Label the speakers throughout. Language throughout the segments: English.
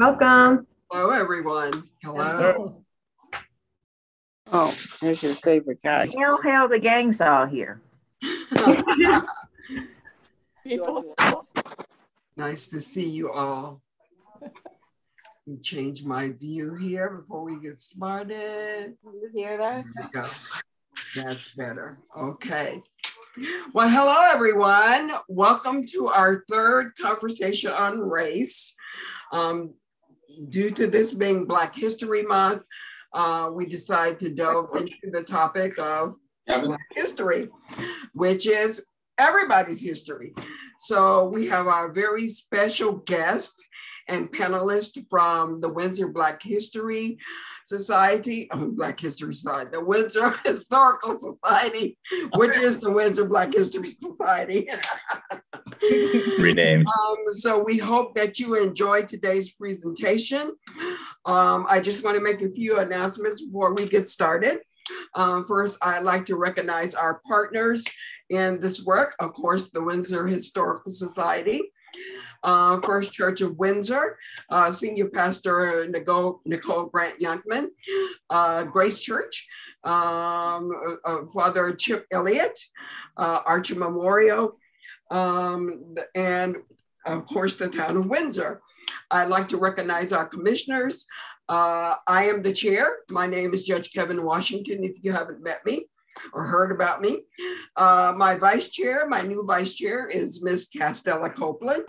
Speaker 1: Welcome.
Speaker 2: Hello, everyone. Hello.
Speaker 3: Oh, there's your favorite guy.
Speaker 1: Hail, hail, the gang's all here.
Speaker 2: nice to see you all. Change my view here before we get started.
Speaker 3: You hear that?
Speaker 2: Go. That's better. Okay. Well, hello, everyone. Welcome to our third conversation on race. Um, due to this being Black History Month, uh, we decided to delve into the topic of Black history, which is everybody's history. So we have our very special guest and panelist from the Windsor Black History Society, oh, Black History Society, the Windsor Historical Society, which is the Windsor Black History Society.
Speaker 4: Renamed.
Speaker 2: Um, so we hope that you enjoyed today's presentation. Um, I just want to make a few announcements before we get started. Um, first, I'd like to recognize our partners in this work, of course, the Windsor Historical Society, uh, First Church of Windsor, uh, Senior Pastor Nicole, Nicole Grant Youngman, uh, Grace Church, um, uh, Father Chip Elliott, uh, Archer Memorial, um, and of course the town of Windsor. I'd like to recognize our commissioners. Uh, I am the chair. My name is Judge Kevin Washington, if you haven't met me or heard about me. Uh, my vice chair, my new vice chair is Ms. Castella Copeland.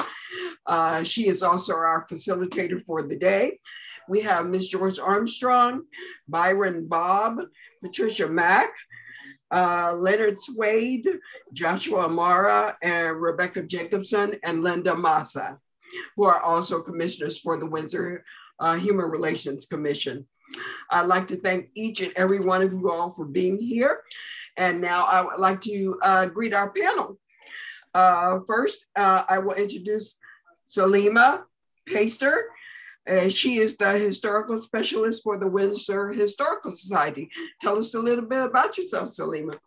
Speaker 2: Uh, she is also our facilitator for the day. We have Ms. Joyce Armstrong, Byron Bob, Patricia Mack, uh, Leonard Swade, Joshua Amara, and Rebecca Jacobson, and Linda Massa, who are also commissioners for the Windsor uh, Human Relations Commission. I'd like to thank each and every one of you all for being here. And now I would like to uh, greet our panel. Uh, first, uh, I will introduce Salima Paster. Uh, she is the historical specialist for the Windsor Historical Society. Tell us a little bit about yourself, Salima.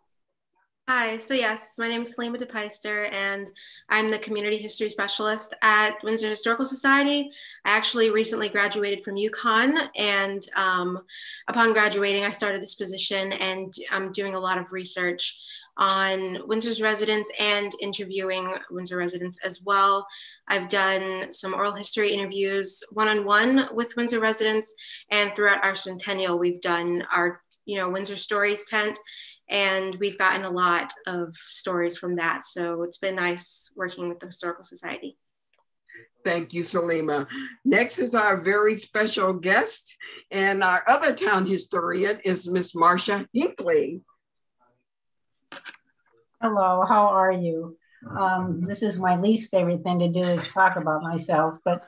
Speaker 5: Hi, so yes, my name is Salima DePeister, and I'm the community history specialist at Windsor Historical Society. I actually recently graduated from UConn, and um, upon graduating, I started this position, and I'm doing a lot of research on Windsor's residents and interviewing Windsor residents as well. I've done some oral history interviews one-on-one with Windsor residents, and throughout our centennial, we've done our, you know, Windsor Stories tent, and we've gotten a lot of stories from that. So it's been nice working with the Historical Society.
Speaker 2: Thank you, Salima. Next is our very special guest, and our other town historian is Miss Marcia Hinckley.
Speaker 6: Hello, how are you? Um, this is my least favorite thing to do is talk about myself, but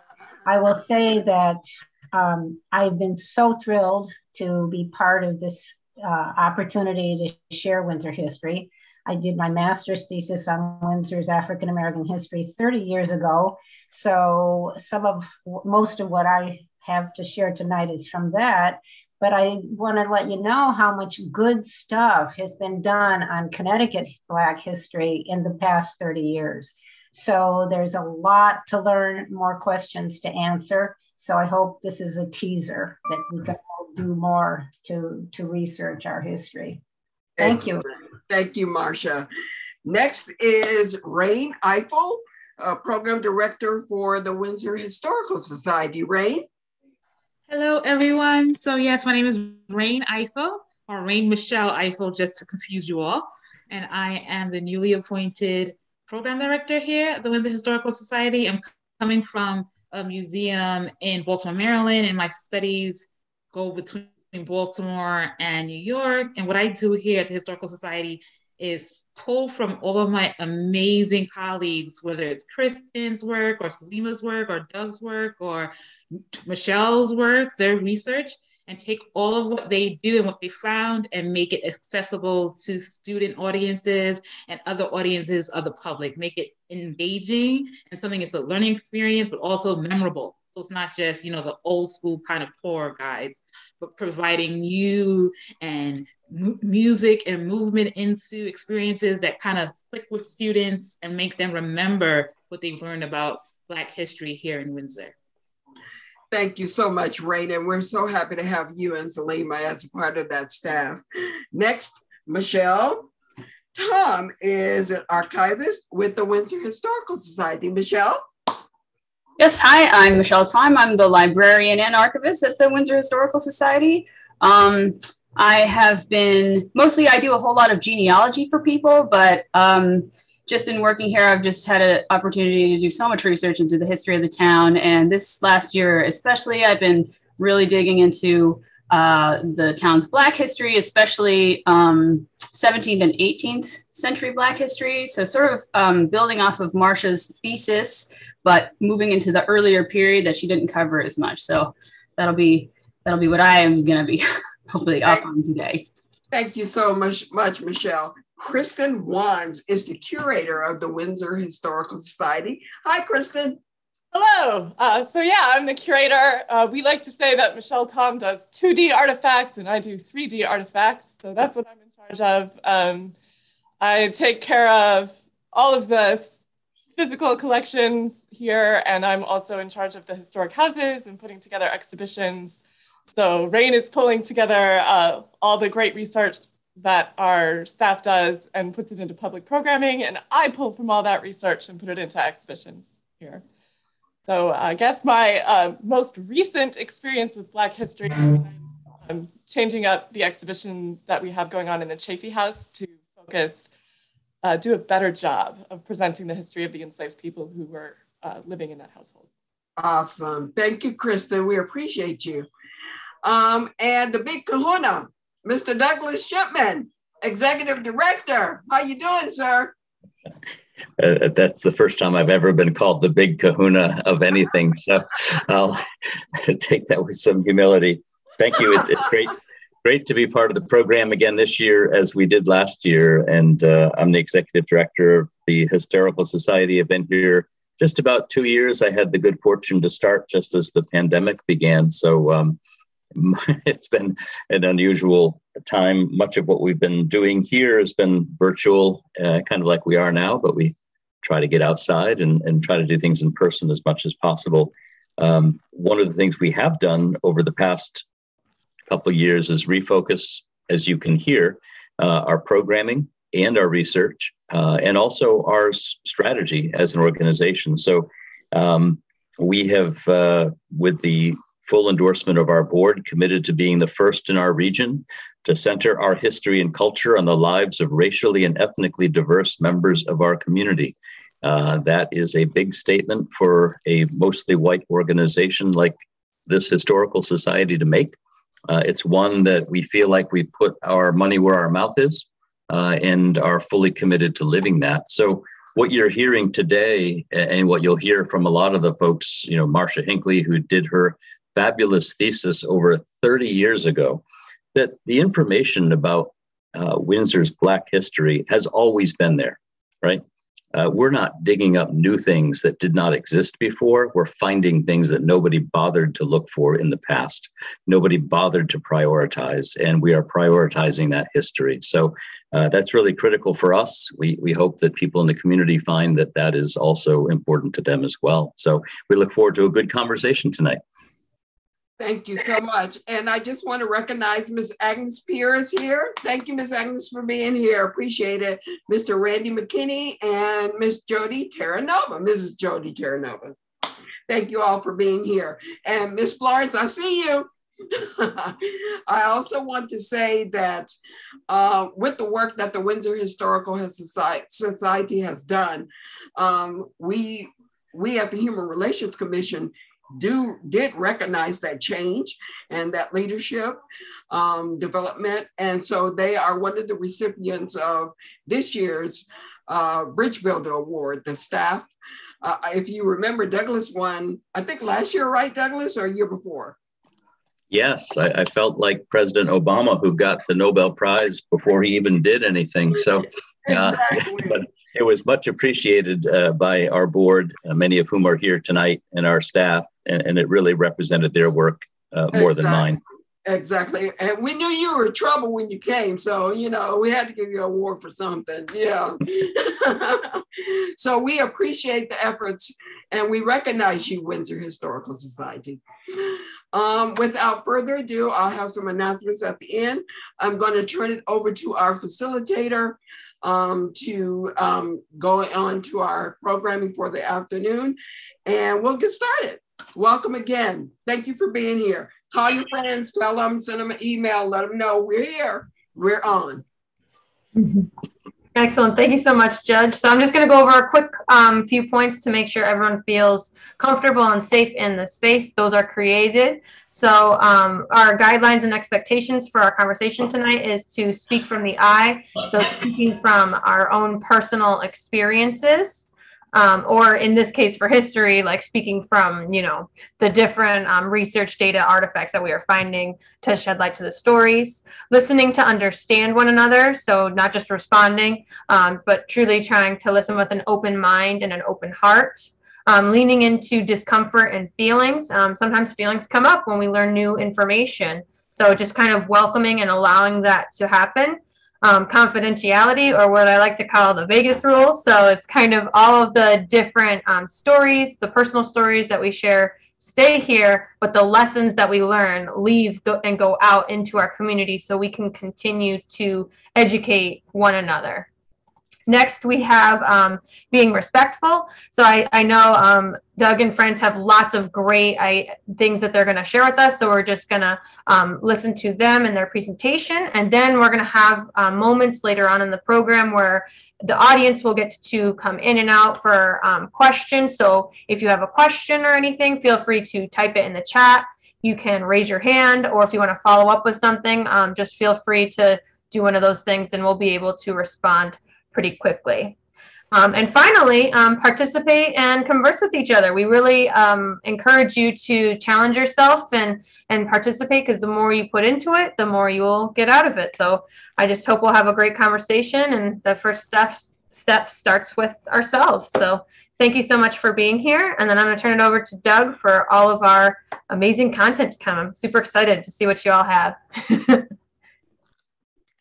Speaker 6: I will say that um, I've been so thrilled to be part of this uh, opportunity to share Windsor history. I did my master's thesis on Windsor's African American history 30 years ago. So some of most of what I have to share tonight is from that. But I want to let you know how much good stuff has been done on Connecticut Black history in the past 30 years. So there's a lot to learn, more questions to answer. So I hope this is a teaser that we can all do more to, to research our history. Thank Excellent.
Speaker 2: you. Thank you, Marcia. Next is Rain Eiffel, uh, Program Director for the Windsor Historical Society. Rain?
Speaker 7: Hello, everyone. So yes, my name is Rain Eiffel, or Rain Michelle Eiffel, just to confuse you all. And I am the newly appointed Program Director here at the Windsor Historical Society. I'm coming from a museum in Baltimore, Maryland, and my studies go between Baltimore and New York. And what I do here at the Historical Society is pull from all of my amazing colleagues, whether it's Kristen's work or Salima's work or Doug's work or Michelle's work, their research, and take all of what they do and what they found and make it accessible to student audiences and other audiences of the public. Make it engaging and something that's a learning experience, but also memorable. So it's not just, you know, the old school kind of tour guides, but providing you and music and movement into experiences that kind of click with students and make them remember what they've learned about Black history here in Windsor.
Speaker 2: Thank you so much, Rain, and we're so happy to have you and Salima as a part of that staff. Next, Michelle. Tom is an archivist with the Windsor Historical Society. Michelle?
Speaker 4: Yes, hi, I'm Michelle Tom. I'm the librarian and archivist at the Windsor Historical Society. Um, I have been mostly, I do a whole lot of genealogy for people, but um, just in working here, I've just had an opportunity to do so much research into the history of the town. And this last year, especially, I've been really digging into uh, the town's Black history, especially um, 17th and 18th century Black history. So, sort of um, building off of Marcia's thesis, but moving into the earlier period that she didn't cover as much. So, that'll be that'll be what I am going to be hopefully off on today.
Speaker 2: Thank you so much, much, Michelle. Kristen Wands is the curator of the Windsor Historical Society. Hi, Kristen.
Speaker 8: Hello. Uh, so yeah, I'm the curator. Uh, we like to say that Michelle Tom does 2D artifacts and I do 3D artifacts. So that's what I'm in charge of. Um, I take care of all of the physical collections here, and I'm also in charge of the historic houses and putting together exhibitions. So Rain is pulling together uh, all the great research that our staff does and puts it into public programming, and I pull from all that research and put it into exhibitions here. So I guess my uh, most recent experience with Black history, I'm changing up the exhibition that we have going on in the Chaffee House to focus, uh, do a better job of presenting the history of the enslaved people who were uh, living in that household.
Speaker 2: Awesome. Thank you, Kristen. We appreciate you. Um, and the big kahuna, Mr. Douglas Shipman, Executive Director. How you doing, sir?
Speaker 9: Uh, that's the first time I've ever been called the big kahuna of anything. So I'll take that with some humility. Thank you. It's, it's great, great to be part of the program again this year, as we did last year. And uh, I'm the executive director of the Historical Society. I've been here just about two years. I had the good fortune to start just as the pandemic began. So um, it's been an unusual time. Much of what we've been doing here has been virtual, uh, kind of like we are now, but we try to get outside and, and try to do things in person as much as possible. Um, one of the things we have done over the past couple years is refocus, as you can hear, uh, our programming and our research, uh, and also our s- strategy as an organization. So um, we have, uh, with the full endorsement of our board, committed to being the first in our region to center our history and culture on the lives of racially and ethnically diverse members of our community. Uh, that is a big statement for a mostly white organization like this historical society to make. Uh, it's one that we feel like we put our money where our mouth is uh, and are fully committed to living that. So, what you're hearing today, and what you'll hear from a lot of the folks, you know, Marcia Hinckley, who did her fabulous thesis over 30 years ago that the information about uh, Windsor's Black history has always been there, right? Uh, we're not digging up new things that did not exist before. We're finding things that nobody bothered to look for in the past. Nobody bothered to prioritize, and we are prioritizing that history. So uh, that's really critical for us. We, we hope that people in the community find that that is also important to them as well. So we look forward to a good conversation tonight.
Speaker 2: Thank you so much. And I just want to recognize Ms. Agnes Pierce here. Thank you, Ms. Agnes, for being here. Appreciate it. Mr. Randy McKinney and Ms. Jody Terranova, Mrs. Jody Terranova. Thank you all for being here. And Ms. Florence, I see you. I also want to say that uh, with the work that the Windsor Historical Society has done, um, we we at the Human Relations Commission do did recognize that change and that leadership um, development, and so they are one of the recipients of this year's uh, Bridge Builder Award. The staff, uh, if you remember, Douglas won, I think last year, right, Douglas, or a year before?
Speaker 9: Yes, I, I, felt like President Obama, who got the Nobel Prize before he even did anything. So, uh, but it was much appreciated uh, by our board, uh, many of whom are here tonight, and our staff and, and it really represented their work uh, more exactly. than mine.
Speaker 2: Exactly. And we knew you were in trouble when you came. So, you know, we had to give you an award for something. Yeah. so we appreciate the efforts and we recognize you, Windsor Historical Society. Um, without further ado, I'll have some announcements at the end. I'm going to turn it over to our facilitator um, to um, go on to our programming for the afternoon, and we'll get started. Welcome again. Thank you for being here. Call your friends, tell them, send them an email, let them know we're here, we're on.
Speaker 10: Excellent. Thank you so much, Judge. So I'm just going to go over a quick um, few points to make sure everyone feels comfortable and safe in the space. Those are created. So um, our guidelines and expectations for our conversation tonight is to speak from the eye. So speaking from our own personal experiences um, or in this case for history, like speaking from you know the different um, research data artifacts that we are finding to shed light to the stories, listening to understand one another, so not just responding, um, but truly trying to listen with an open mind and an open heart. Um, leaning into discomfort and feelings. Um, sometimes feelings come up when we learn new information. So just kind of welcoming and allowing that to happen um, confidentiality or what I like to call the Vegas rule. So it's kind of all of the different um, stories, the personal stories that we share stay here, but the lessons that we learn leave go, and go out into our community so we can continue to educate one another. Next, we have um, being respectful. So I, I know um, Doug and friends have lots of great I, things that they're going to share with us. So we're just going to um, listen to them and their presentation. And then we're going to have uh, moments later on in the program where the audience will get to come in and out for um, questions. So if you have a question or anything, feel free to type it in the chat. You can raise your hand, or if you want to follow up with something, um, just feel free to do one of those things and we'll be able to respond pretty quickly. Um, and finally, um, participate and converse with each other. We really um, encourage you to challenge yourself and and participate because the more you put into it, the more you will get out of it. So I just hope we'll have a great conversation. And the first step step starts with ourselves. So thank you so much for being here. And then I'm going to turn it over to Doug for all of our amazing content to come. I'm super excited to see what you all have.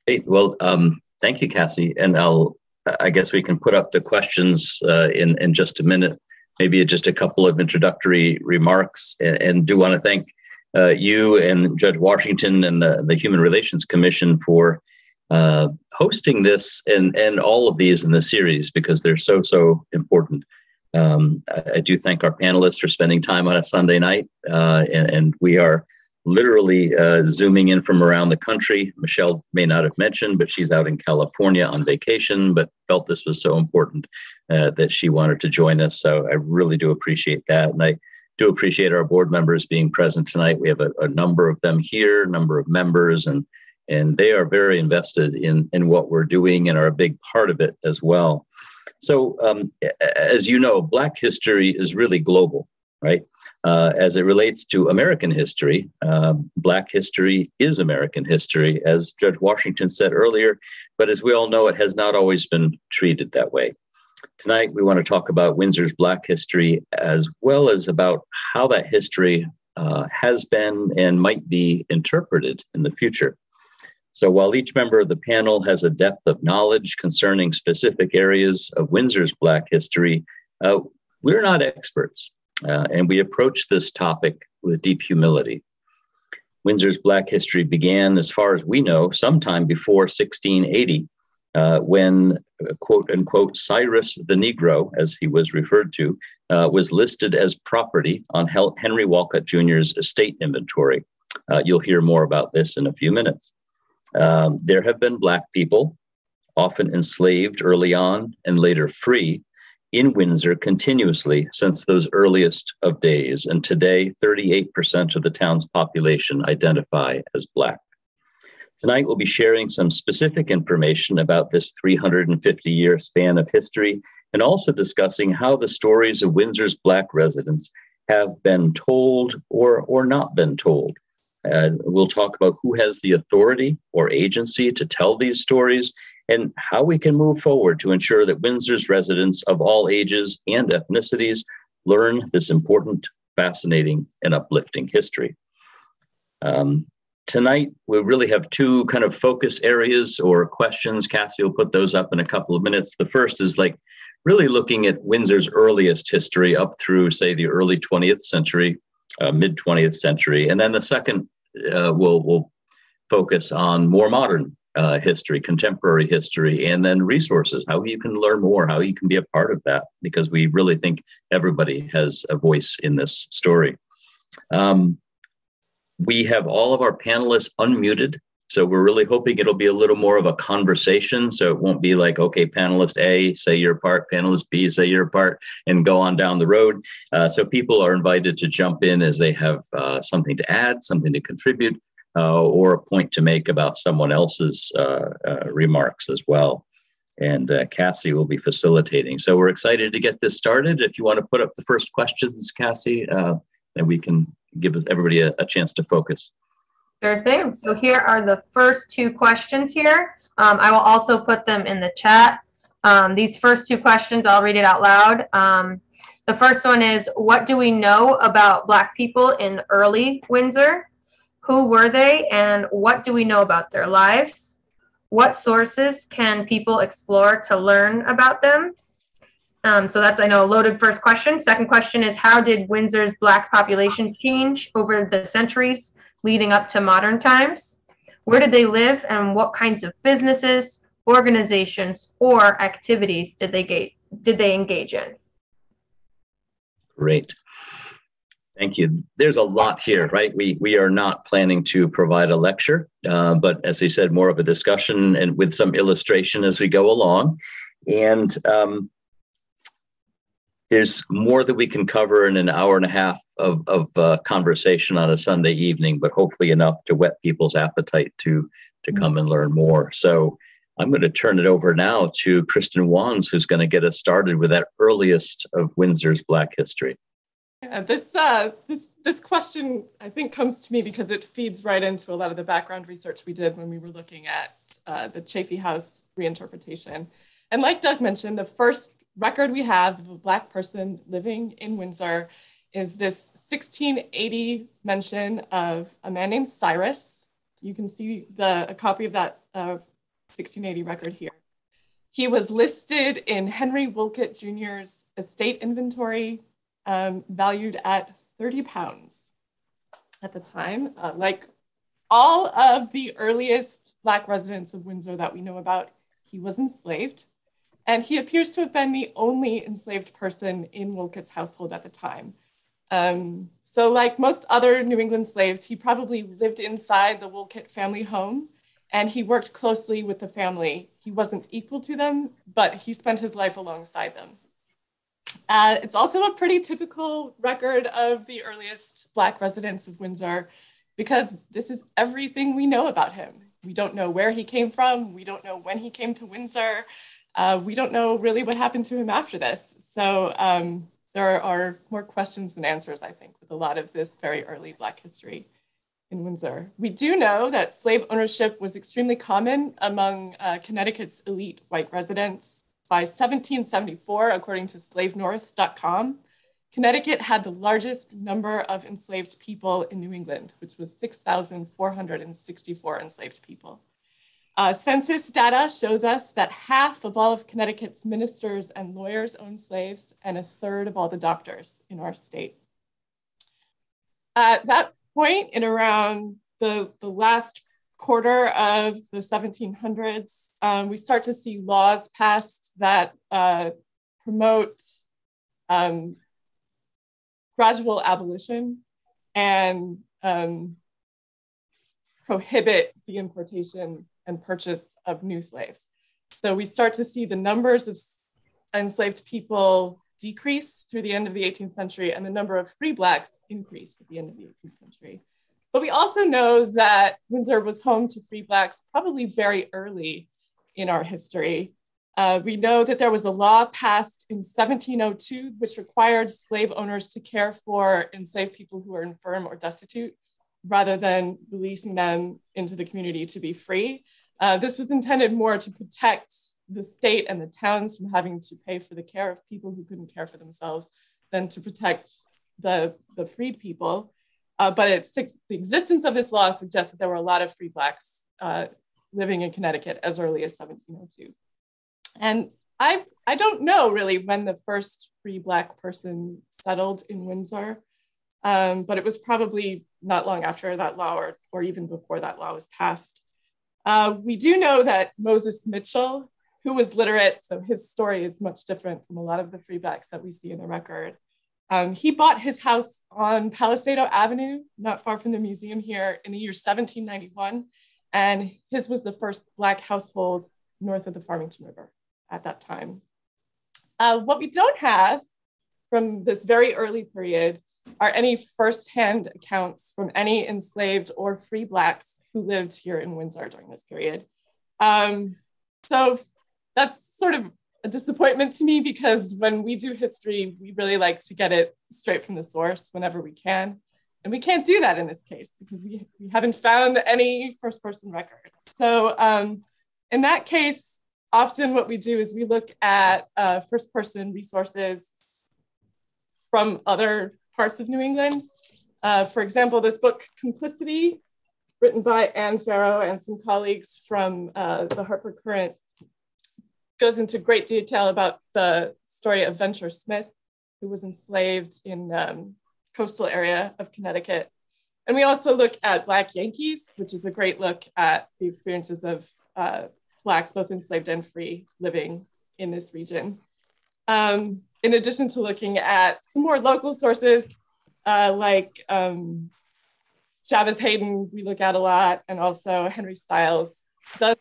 Speaker 9: Hey, well, um, thank you, Cassie. And I'll I guess we can put up the questions uh, in in just a minute. Maybe just a couple of introductory remarks, and, and do want to thank uh, you and Judge Washington and the, the Human Relations Commission for uh, hosting this and and all of these in the series because they're so so important. Um, I, I, do thank our panelists for spending time on a Sunday night, uh, and, and we are literally uh, zooming in from around the country. Michelle may not have mentioned, but she's out in California on vacation, but felt this was so important uh, that she wanted to join us. So I really do appreciate that. And I do appreciate our board members being present tonight. We have a, a number of them here, number of members, and and they are very invested in in what we're doing and are a big part of it as well. So, um, as you know, Black history is really global, right? Uh, as it relates to American history, uh, Black history is American history, as Judge Washington said earlier, but as we all know, it has not always been treated that way. Tonight, we want to talk about Windsor's Black history as well as about how that history uh, has been and might be interpreted in the future. So, while each member of the panel has a depth of knowledge concerning specific areas of Windsor's Black history, uh, we're not experts. Uh, and we approach this topic with deep humility. Windsor's Black history began, as far as we know, sometime before 1680, uh, when, uh, quote unquote, Cyrus the Negro, as he was referred to, uh, was listed as property on Hel- Henry Wolcott Jr.'s estate inventory. Uh, you'll hear more about this in a few minutes. Um, there have been Black people, often enslaved early on and later free, in Windsor continuously since those earliest of days, and today 38% of the town's population identify as Black. Tonight, we'll be sharing some specific information about this 350 year span of history and also discussing how the stories of Windsor's Black residents have been told or, or not been told. Uh, we'll talk about who has the authority or agency to tell these stories and how we can move forward to ensure that Windsor's residents of all ages and ethnicities learn this important, fascinating, and uplifting history. Um, tonight, we really have two kind of focus areas or questions. Cassie will put those up in a couple of minutes. The first is like really looking at Windsor's earliest history up through, say, the early 20th century, uh, mid 20th century. And then the second uh, will will focus on more modern uh, history, contemporary history, and then resources, how you can learn more, how you can be a part of that, because we really think everybody has a voice in this story. Um, we have all of our panelists unmuted. So we're really hoping it'll be a little more of a conversation. So it won't be like, okay, panelist A, say your part, panelist B, say your part, and go on down the road. Uh, so people are invited to jump in as they have uh, something to add, something to contribute, uh, or a point to make about someone else's uh, uh, remarks as well. And uh, Cassie will be facilitating. So we're excited to get this started. If you want to put up the first questions, Cassie, then we can give everybody a, a chance to focus.
Speaker 10: Sure thing. So here are the first two questions here. Um, I will also put them in the chat. Um, these first two questions, I'll read it out loud. Um, the first one is, what do we know about Black people in early Windsor? Who were they and what do we know about their lives? What sources can people explore to learn about them? Um, so that's, I know, a loaded first question. Second question is, how did Windsor's Black population change over the centuries leading up to modern times? Where did they live and what kinds of businesses, organizations, or activities did they, ga- did they engage in?
Speaker 9: Great. Thank you. There's a lot here, right? We we are not planning to provide a lecture, uh, but as I said, more of a discussion and with some illustration as we go along. And um, there's more that we can cover in an hour and a half of, of uh, conversation on a Sunday evening, but hopefully enough to whet people's appetite to to come and learn more. So I'm going to turn it over now to Kristen Wands, who's going to get us started with that earliest of Windsor's Black history.
Speaker 8: Yeah, this uh, this this question I think comes to me because it feeds right into a lot of the background research we did when we were looking at uh, the Chaffee House reinterpretation. And like Doug mentioned, the first record we have of a Black person living in Windsor is this 1680 mention of a man named Cyrus. You can see the, a copy of that uh, 1680 record here. He was listed in Henry Wolcott Jr.'s estate inventory, um, valued at 30 pounds at the time. Uh, like all of the earliest Black residents of Windsor that we know about, he was enslaved. And he appears to have been the only enslaved person in Wolcott's household at the time. Um, so, like most other New England slaves, he probably lived inside the Wolcott family home and he worked closely with the family. He wasn't equal to them, but he spent his life alongside them. Uh, it's also a pretty typical record of the earliest Black residents of Windsor because this is everything we know about him. We don't know where he came from, we don't know when he came to Windsor uh, we don't know really what happened to him after this. So um, there are more questions than answers, I think, with a lot of this very early Black history in Windsor. We do know that slave ownership was extremely common among uh, Connecticut's elite white residents. By 1774, according to slavenorth.com, Connecticut had the largest number of enslaved people in New England, which was 6,464 enslaved people. Uh, census data shows us that half of all of Connecticut's ministers and lawyers own slaves, and a third of all the doctors in our state. At that point, in around the, the last quarter of the 1700s, um, we start to see laws passed that uh, promote um, gradual abolition and um, prohibit the importation and purchase of new slaves. So we start to see the numbers of enslaved people decrease through the end of the 18th century and the number of free Blacks increase at the end of the 18th century. But we also know that Windsor was home to free Blacks probably very early in our history. Uh, we know that there was a law passed in 1702 which required slave owners to care for enslaved people who were infirm or destitute rather than releasing them into the community to be free. Uh, this was intended more to protect the state and the towns from having to pay for the care of people who couldn't care for themselves than to protect the, the freed people. Uh, but the existence of this law suggests that there were a lot of free Blacks uh, living in Connecticut as early as 1702. And I I don't know really when the first free Black person settled in Windsor, um, but it was probably not long after that law or, or even before that law was passed. Uh, we do know that Moses Mitchell, who was literate, so his story is much different from a lot of the free Blacks that we see in the record. Um, he bought his house on Palisado Avenue, not far from the museum here, in the year 1791. And his was the first Black household north of the Farmington River at that time. Uh, what we don't have from this very early period are any firsthand accounts from any enslaved or free Blacks who lived here in Windsor during this period. Um, so that's sort of a disappointment to me because when we do history, we really like to get it straight from the source whenever we can. And we can't do that in this case because we, we haven't found any first person record. So um, in that case, often what we do is we look at uh, first person resources from other parts of New England. Uh, for example, this book, Complicity, written by Anne Farrow and some colleagues from uh, the Hartford Courant, goes into great detail about the story of Venture Smith, who was enslaved in um, coastal area of Connecticut. And we also look at Black Yankees, which is a great look at the experiences of uh, Blacks, both enslaved and free, living in this region. Um, in addition to looking at some more local sources, uh, like um, Jabez Hayden, we look at a lot, and also Henry Stiles does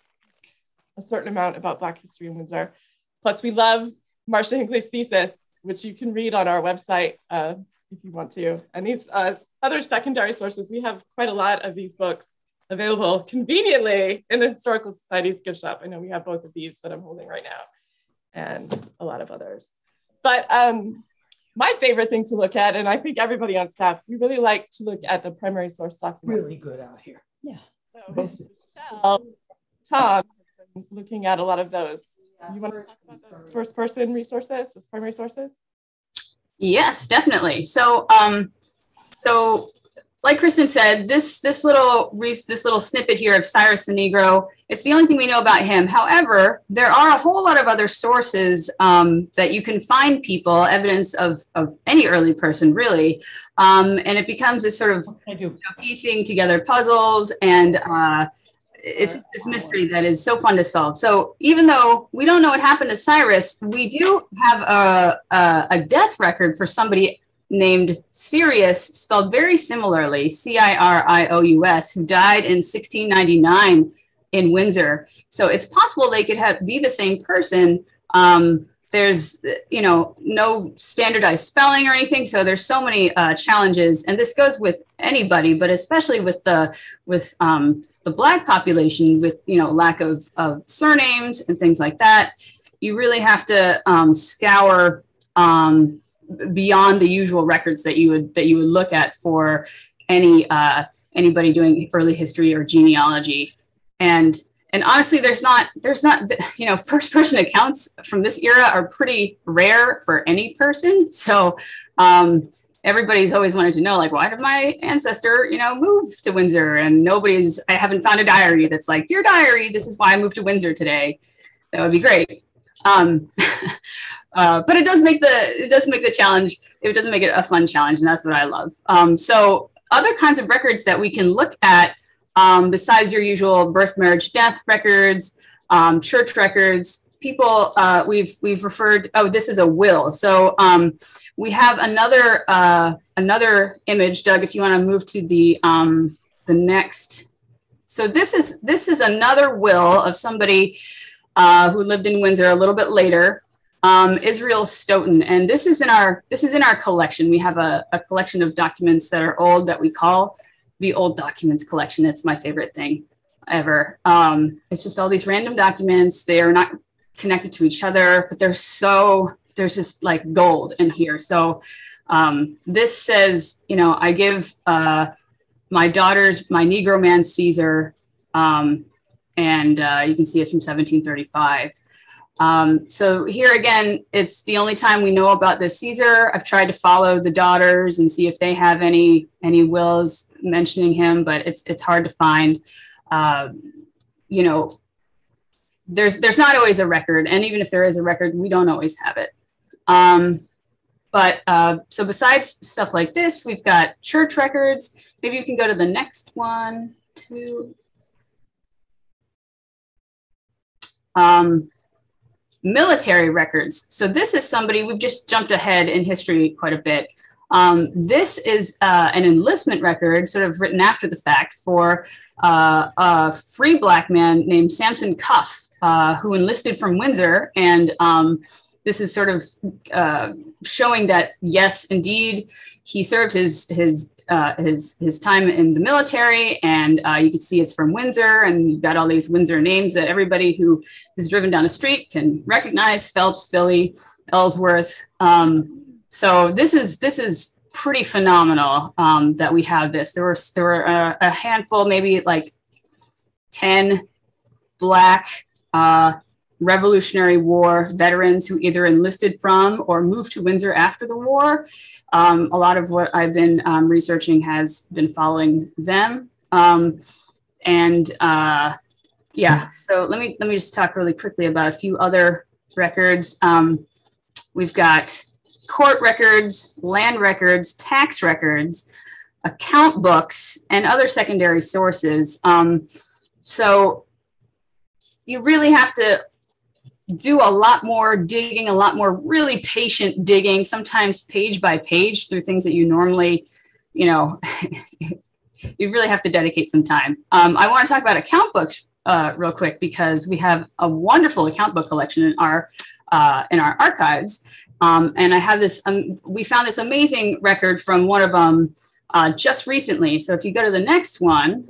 Speaker 8: a certain amount about Black history in Windsor. Plus, we love Marcia Hinckley's thesis, which you can read on our website uh, if you want to. And these uh, other secondary sources, we have quite a lot of these books available conveniently in the Historical Society's gift shop. I know we have both of these that I'm holding right now and a lot of others. But um, my favorite thing to look at, and I think everybody on staff, we really like to look at the primary source documents.
Speaker 11: Really good out here. Yeah.
Speaker 8: So Michelle, Tom has been looking at a lot of those. You want to talk about those first person resources, those primary sources?
Speaker 4: Yes, definitely. So, um, so like Kristen said, this this little this little snippet here of Cyrus the Negro, it's the only thing we know about him. However, there are a whole lot of other sources um, that you can find people evidence of of any early person really, um, and it becomes this sort of you know, piecing together puzzles and. Uh, it's just this mystery that is so fun to solve. So even though we don't know what happened to Cyrus, we do have a, a, a death record for somebody named Sirius, spelled very similarly, C I R I O U S, who died in 1699 in Windsor. So it's possible they could have be the same person. Um, there's you know no standardized spelling or anything. So there's so many uh, challenges and this goes with anybody but especially with the with um, the black population with you know lack of, of surnames and things like that you really have to um, scour um, beyond the usual records that you would that you would look at for any uh, anybody doing early history or genealogy. And and honestly there's not there's not you know first person accounts from this era are pretty rare for any person. So um, everybody's always wanted to know like why did my ancestor you know move to windsor? And nobody's i haven't found a diary that's like dear diary this is why i moved to windsor today. That would be great. Um, uh, but it does make the it does make the challenge it doesn't make it a fun challenge and that's what i love. Um, so other kinds of records that we can look at um, besides your usual birth marriage death records um, church records people uh, we've we've referred oh this is a will. So um, we have another uh, another image doug if you want to move to the um, the next. So this is this is another will of somebody uh, who lived in windsor a little bit later um, Israel Stoughton, and this is in our this is in our collection. We have a, a collection of documents that are old that we call the old documents collection. It's my favorite thing ever. Um, it's just all these random documents. They are not connected to each other, but they're so there's just like gold in here. So um, this says, you know, I give uh, my daughters my Negro man Caesar, um, and uh, you can see it's from 1735. Um, so here again, it's the only time we know about this Caesar. I've tried to follow the daughters and see if they have any any wills mentioning him, but it's it's hard to find. Uh, you know, there's there's not always a record, and even if there is a record, we don't always have it. Um, but uh, so besides stuff like this, we've got church records. Maybe you can go to the next one, two. Um, military records. So this is somebody we've just jumped ahead in history quite a bit. Um, this is uh, an enlistment record, sort of written after the fact, for uh, a free black man named Samson Cuff, uh, who enlisted from Windsor. And um, this is sort of uh, showing that, yes, indeed, he served his his uh, his his time in the military, and uh, you can see it's from Windsor, and you've got all these Windsor names that everybody who is driven down the street can recognize: Phelps, Filley, Ellsworth. Um, so this is this is pretty phenomenal um, that we have this. There were there were a, a handful, maybe like ten black uh, Revolutionary War veterans who either enlisted from or moved to Windsor after the war. Um, a lot of what I've been um, researching has been following them. Um, and uh, yeah, so let me let me just talk really quickly about a few other records. Um, we've got court records, land records, tax records, account books, and other secondary sources. Um, so you really have to do a lot more digging, a lot more really patient digging, sometimes page by page through things that you normally, you know, you really have to dedicate some time. Um, I want to talk about account books uh, real quick because we have a wonderful account book collection in our uh, in our archives. Um, and I have this, um, we found this amazing record from one of them uh, just recently. So if you go to the next one,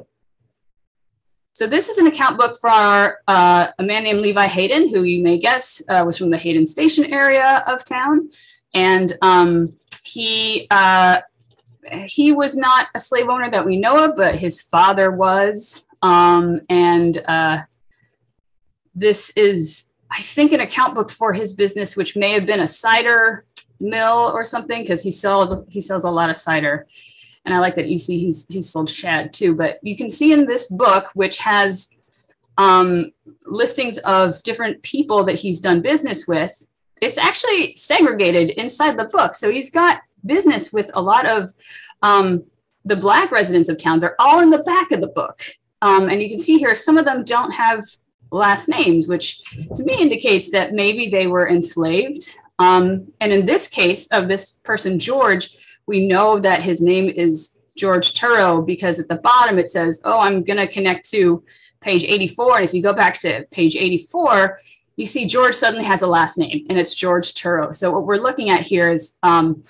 Speaker 4: so this is an account book for uh, a man named Levi Hayden, who you may guess uh, was from the Hayden Station area of town. And um, he, uh, he was not a slave owner that we know of, but his father was. Um, and uh, this is I think an account book for his business, which may have been a cider mill or something, because he sells he sells a lot of cider. And I like that you see he's he's sold shad too. But you can see in this book, which has um, listings of different people that he's done business with, it's actually segregated inside the book. So he's got business with a lot of um, the black residents of town. They're all in the back of the book. Um, and you can see here, some of them don't have last names, which to me indicates that maybe they were enslaved. Um, and in this case of this person, George, we know that his name is George Turo because at the bottom it says, oh, I'm going to connect to page 84. And if you go back to page 84, you see George suddenly has a last name and it's George Turo. So what we're looking at here is um,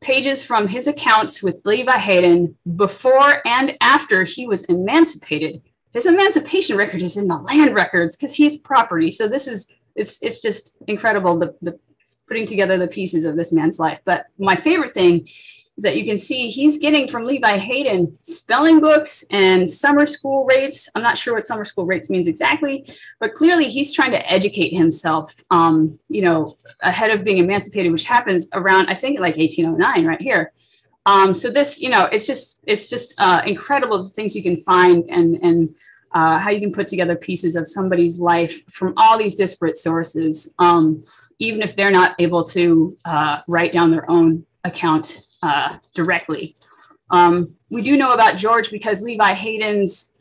Speaker 4: pages from his accounts with Levi Hayden before and after he was emancipated his emancipation record is in the land records because he's property. So this is it's it's just incredible the, the putting together the pieces of this man's life. But my favorite thing is that you can see he's getting from Levi Hayden spelling books and summer school rates. I'm not sure what summer school rates means exactly, but clearly he's trying to educate himself, um, you know, ahead of being emancipated, which happens around, I think like 1809 right here. Um, so this, you know, it's just it's just uh, incredible the things you can find and and uh, how you can put together pieces of somebody's life from all these disparate sources, um, even if they're not able to uh, write down their own account uh, directly. Um, we do know about George because Levi Hayden's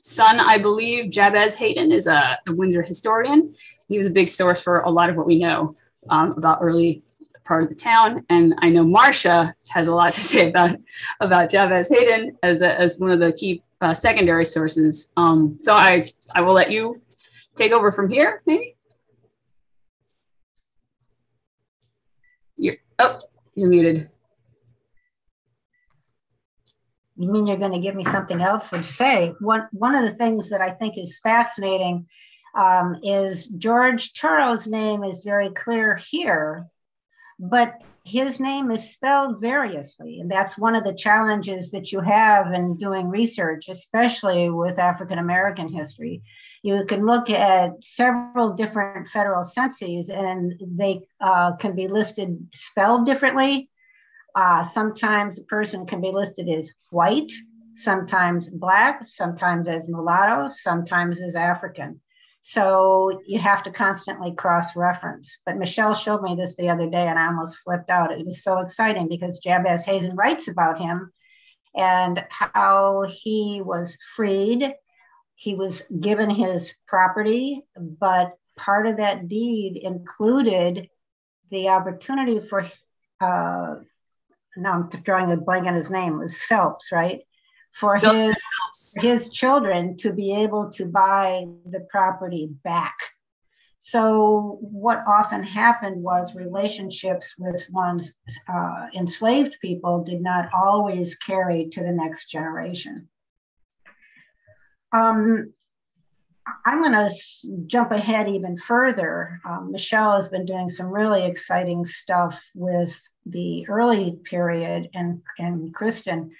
Speaker 4: son, I believe, Jabez Hayden, is a, a Windsor historian. He was a big source for a lot of what we know um, about early part of the town. And I know Marcia has a lot to say about about Jabez Hayden as, a, as one of the key uh, secondary sources. Um, so I, I will let you take over from here, maybe. You're, oh, you're muted.
Speaker 6: You mean you're going to give me something else to say? One, one of the things that I think is fascinating um, is George Turo's name is very clear here, but his name is spelled variously. And that's one of the challenges that you have in doing research, especially with African American history. You can look at several different federal censuses and they uh, can be listed spelled differently. Uh, sometimes a person can be listed as white, sometimes black, sometimes as mulatto, sometimes as African. So you have to constantly cross reference. But Michelle showed me this the other day and I almost flipped out. It was so exciting because Jabez Hayden writes about him and how he was freed. He was given his property, but part of that deed included the opportunity for, uh, now I'm drawing a blank on his name, was Phelps, right? For his, his children to be able to buy the property back. So, what often happened was relationships with one's uh, enslaved people did not always carry to the next generation. Um, I'm going to jump ahead even further. Um, Michelle has been doing some really exciting stuff with the early period and, and Kristen.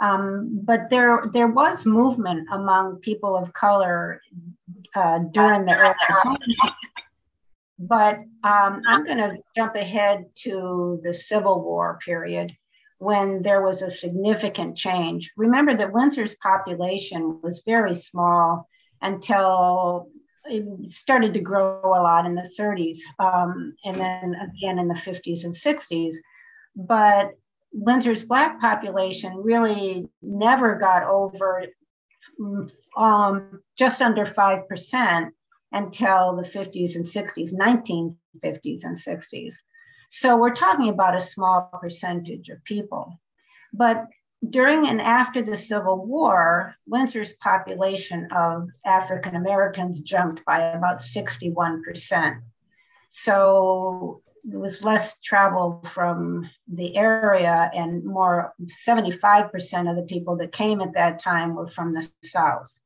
Speaker 6: Um, but there, there was movement among people of color uh, during the early But um, I'm going to jump ahead to the Civil War period when there was a significant change. Remember that Windsor's population was very small until it started to grow a lot in the 30s um, and then again in the 50s and 60s. But Windsor's Black population really never got over um, just under 5% until the 50s and 60s, 1950s and 60s. So we're talking about a small percentage of people. But during and after the Civil War, Windsor's population of African Americans jumped by about 61%. So there was less travel from the area, and more 75% of the people that came at that time were from the South.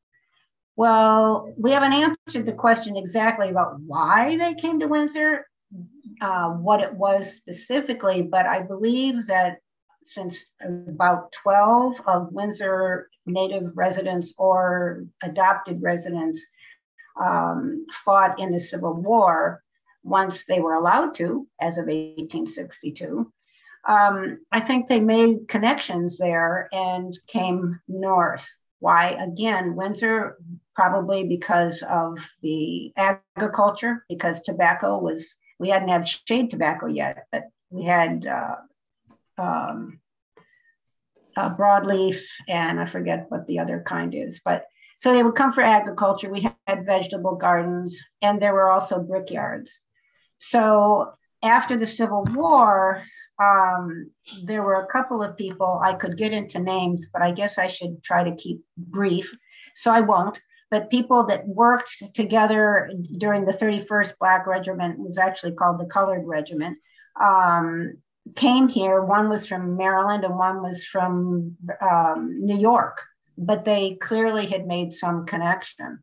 Speaker 6: Well, we haven't answered the question exactly about why they came to Windsor, uh, what it was specifically, but I believe that since about 12 of Windsor native residents or adopted residents um, fought in the Civil War once they were allowed to, as of 1862. Um, I think they made connections there and came north. Why? Again, Windsor, probably because of the agriculture, because tobacco was, we hadn't had shade tobacco yet, but we had uh, um, uh, broadleaf, and I forget what the other kind is. But so they would come for agriculture. We had vegetable gardens, and there were also brickyards. So after the Civil War, um, there were a couple of people I could get into names, but I guess I should try to keep brief. So I won't. But people that worked together during the 31st Black Regiment was actually called the Colored Regiment. Um, came here. One was from Maryland and one was from um, New York, but they clearly had made some connection.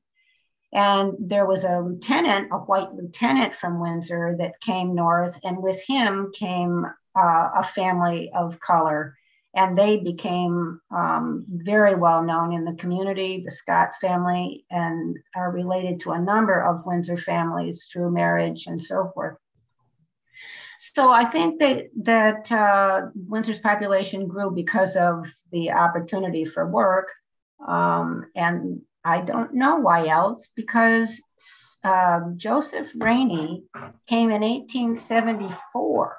Speaker 6: And there was a lieutenant, a white lieutenant from Windsor that came north, and with him came uh, a family of color. And they became um, very well known in the community, the Scott family, and are related to a number of Windsor families through marriage and so forth. So I think that that uh, Windsor's population grew because of the opportunity for work, um, and I don't know why else because uh, Joseph Rainey came in 1874.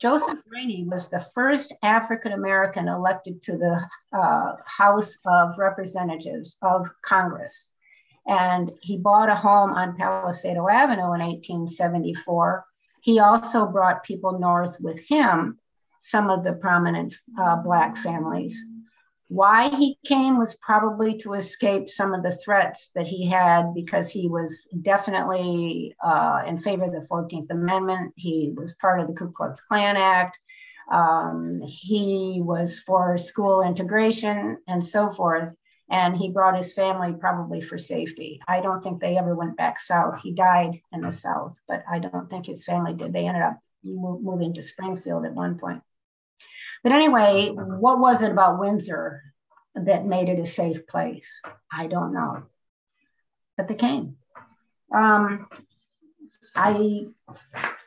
Speaker 6: Joseph Rainey was the first African American elected to the uh, House of Representatives of Congress. And he bought a home on Palisado Avenue in 1874 he also brought people north with him, some of the prominent uh, Black families. Why he came was probably to escape some of the threats that he had because he was definitely uh, in favor of the 14th Amendment. He was part of the Ku Klux Klan Act. Um, he was for school integration and so forth and he brought his family probably for safety. I don't think they ever went back south. He died in the south, but I don't think his family did. They ended up moving to Springfield at one point. But anyway, what was it about Windsor that made it a safe place? I don't know. But they came. Um, I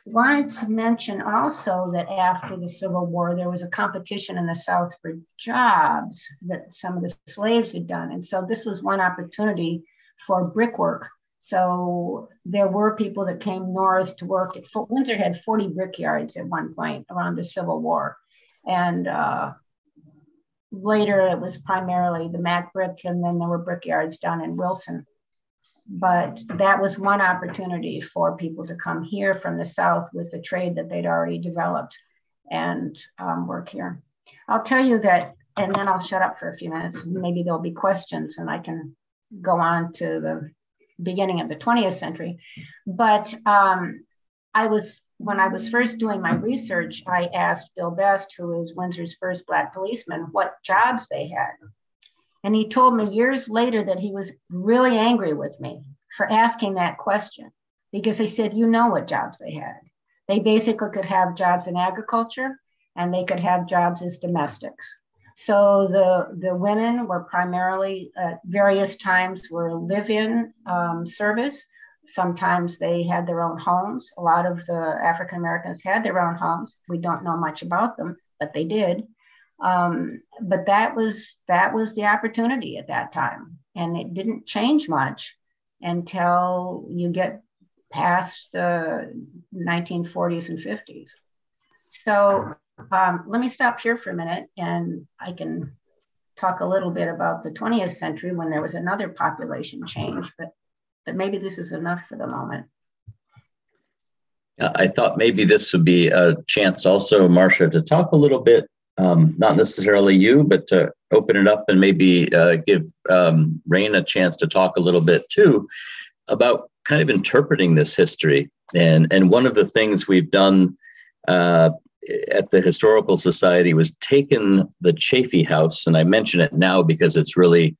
Speaker 6: wanted to mention also that after the Civil War, there was a competition in the South for jobs that some of the slaves had done. And so this was one opportunity for brickwork. So there were people that came north to work. At, Windsor had 40 brickyards at one point around the Civil War. And uh, later it was primarily the Mack Brick, and then there were brickyards down in Wilson. But that was one opportunity for people to come here from the South with the trade that they'd already developed and um, work here. I'll tell you that, and then I'll shut up for a few minutes. Maybe there'll be questions and I can go on to the beginning of the 20th century. But um, I was, when I was first doing my research, I asked Bill Best, who is Windsor's first Black policeman, what jobs they had. And he told me years later that he was really angry with me for asking that question because he said, You know what jobs they had. They basically could have jobs in agriculture and they could have jobs as domestics. So the, the women were primarily at various times were live-in um, service. Sometimes they had their own homes. A lot of the African Americans had their own homes. We don't know much about them, but they did. Um, but that was that was the opportunity at that time, and it didn't change much until you get past the 1940s and 50s. So um, let me stop here for a minute and I can talk a little bit about the 20th century when there was another population change, but, but maybe this is enough for the moment.
Speaker 9: I thought maybe this would be a chance also, Marcia, to talk a little bit, um, not necessarily you, but to open it up and maybe uh, give um, Rain a chance to talk a little bit too about kind of interpreting this history. And, and one of the things we've done uh, at the Historical Society was taken the Chaffee House, and I mention it now because it's really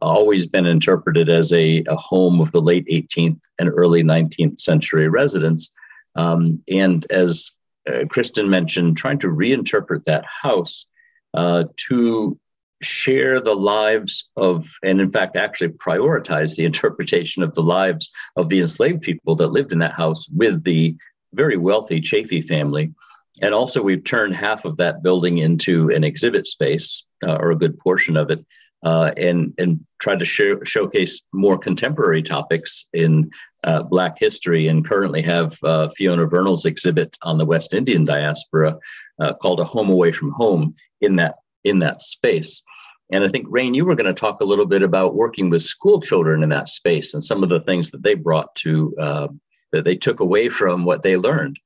Speaker 9: always been interpreted as a, a home of the late 18th and early 19th century residents. Um, and as uh, Kristen mentioned, trying to reinterpret that house uh, to share the lives of, and in fact, actually prioritize the interpretation of the lives of the enslaved people that lived in that house with the very wealthy Chaffee family. And also, we've turned half of that building into an exhibit space, uh, or a good portion of it, uh, and and tried to show, showcase more contemporary topics in uh, Black history. And currently have uh, Fiona Vernal's exhibit on the West Indian diaspora uh, called "A Home Away from Home" in that in that space. And I think Rain, you were going to talk a little bit about working with school children in that space and some of the things that they brought to uh, that they took away from what they learned.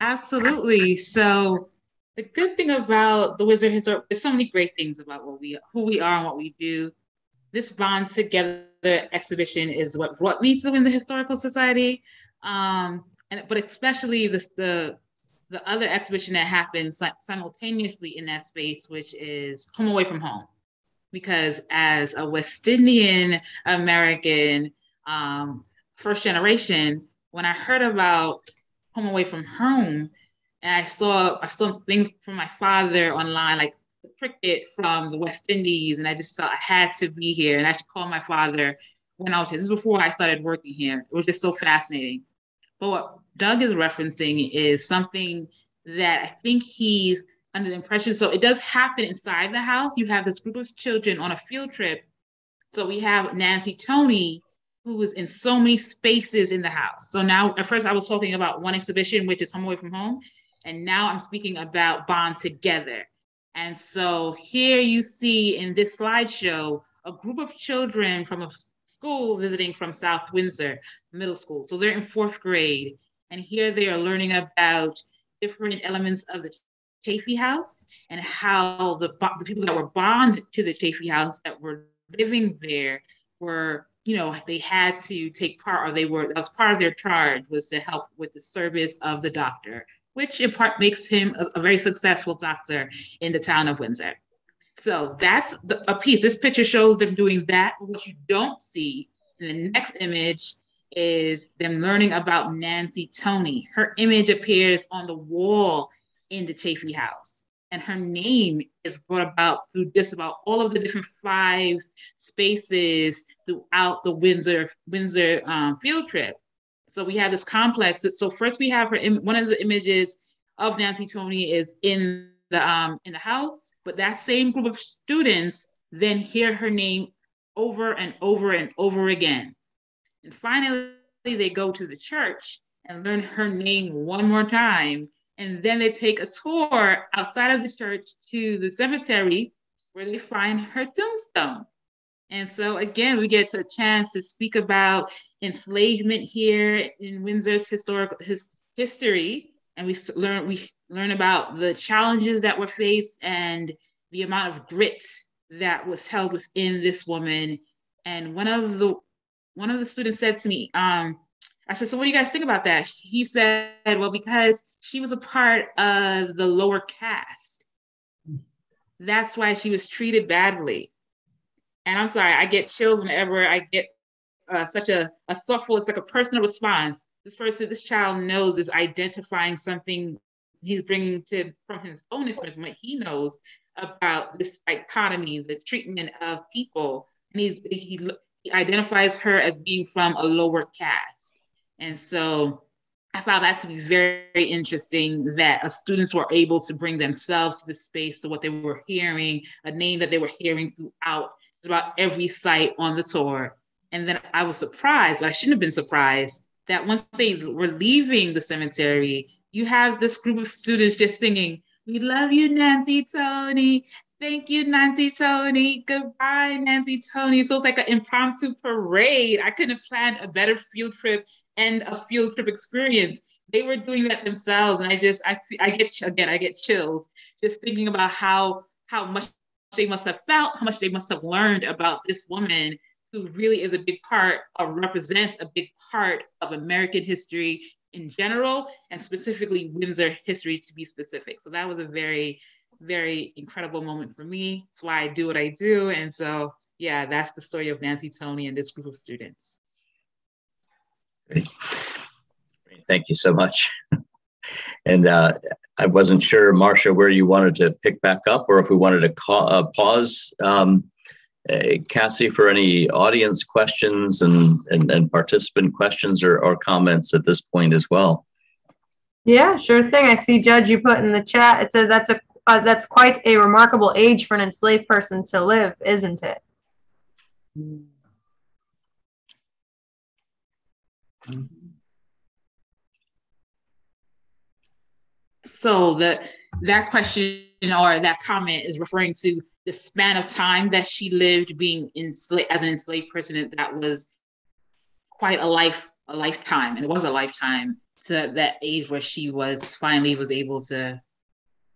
Speaker 7: Absolutely. So the good thing about the Windsor Historic, there's so many great things about what we who we are and what we do. This Bond Together exhibition is what brought me to the Windsor Historical Society. Um, and but especially this the the other exhibition that happens simultaneously in that space, which is Home Away from Home. Because as a West Indian American, um, first generation, when I heard about home away from home, and I saw I saw things from my father online, like the cricket from the West Indies, and I just felt I had to be here, and I should call my father when I was here. This is before I started working here. It was just so fascinating. But what Doug is referencing is something that I think he's under the impression. So it does happen inside the house. You have this group of children on a field trip. So we have Nancy Toney who was in so many spaces in the house. So now, at first, I was talking about one exhibition, which is Home Away from Home. And now I'm speaking about Bond Together. And so here you see in this slideshow a group of children from a school visiting from South Windsor Middle School. So they're in fourth grade. And here they are learning about different elements of the Chaffee House and how the, the people that were bonded to the Chaffee House that were living there were you know they had to take part or they were that was part of their charge was to help with the service of the doctor which in part makes him a, a very successful doctor in the town of windsor. So that's the, a piece this picture shows them doing that. What you don't see in the next image is them learning about nancy toney. Her image appears on the wall in the chaffee house and her name is brought about through just about all of the different five spaces throughout the Windsor Windsor um, field trip. So we have this complex. So first we have her. One of the images of Nancy Toney is in the um in the house, but that same group of students then hear her name over and over and over again. And finally, they go to the church and learn her name one more time. And then they take a tour outside of the church to the cemetery where they find her tombstone. And so again, we get a chance to speak about enslavement here in Windsor's historical his history, and we learn we learn about the challenges that were faced and the amount of grit that was held within this woman. And one of the one of the students said to me, um, I said, so what do you guys think about that? He said, well, because she was a part of the lower caste. That's why she was treated badly. And I'm sorry, I get chills whenever I get uh, such a, a thoughtful, it's like a personal response. This person, this child knows is identifying something he's bringing to from his own experience, what he knows about this dichotomy, the treatment of people. And he's, he, he identifies her as being from a lower caste. And so I found that to be very, interesting that uh, students were able to bring themselves to the space to what they were hearing, a name that they were hearing throughout about every site on the tour. And then I was surprised, but I shouldn't have been surprised that once they were leaving the cemetery, you have this group of students just singing, We love you, Nancy Toney. Thank you, Nancy Toney. Goodbye, Nancy Toney. So it's like an impromptu parade. I couldn't have planned a better field trip and a field trip experience. They were doing that themselves, and I just I I get again I get chills just thinking about how how much they must have felt, how much they must have learned about this woman who really is a big part or represents a big part of American history in general and specifically Windsor history to be specific. So that was a very very incredible moment for me. That's why I do what I do. And so, yeah, that's the story of Nancy Toney and this group of students.
Speaker 9: Great. Thank you so much. And uh, I wasn't sure, Marcia, where you wanted to pick back up or if we wanted to call, uh, pause. Um, uh, Cassie, for any audience questions and, and, and participant questions or, or comments at this point as well.
Speaker 10: Yeah, sure thing. I see, Judge, you put in the chat. It says that's a uh, that's quite a remarkable age for an enslaved person to live, isn't it?
Speaker 7: So the that question or that comment is referring to the span of time that she lived being enslaved as an enslaved person. That was quite a life, a lifetime, and it was a lifetime to that age where she was finally was able to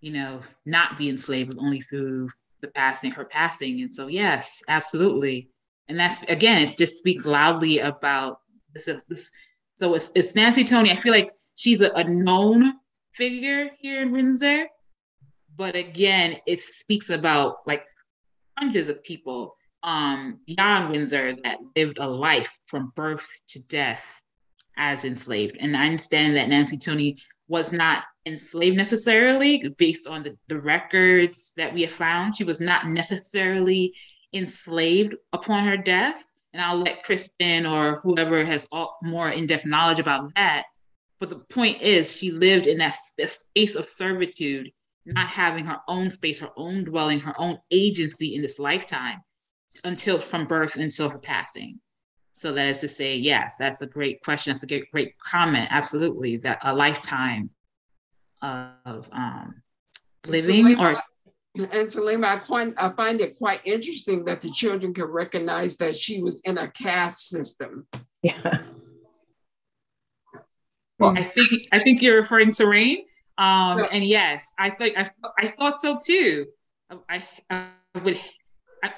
Speaker 7: you know, not be enslaved was only through the passing, her passing. And so, yes, absolutely. And that's again, it just speaks loudly about this. is this so it's, it's Nancy Toney. I feel like she's a, a known figure here in Windsor, but again, it speaks about like hundreds of people um, beyond Windsor that lived a life from birth to death as enslaved. And I understand that Nancy Toney was not enslaved necessarily based on the, the records that we have found. She was not necessarily enslaved upon her death. And I'll let Kristen or whoever has all, more in depth knowledge about that. But the point is, she lived in that space of servitude, not having her own space, her own dwelling, her own agency in this lifetime until from birth until her passing. So that is to say, yes, that's a great question. That's a great, great comment. Absolutely, that a lifetime of um, living
Speaker 2: so,
Speaker 7: or.
Speaker 2: And Salima, I find, I find it quite interesting that the children can recognize that she was in a caste system.
Speaker 6: Yeah.
Speaker 7: Well, I think I think you're referring to Rain. Um, and yes, I think I, I thought so too. I, I would, I,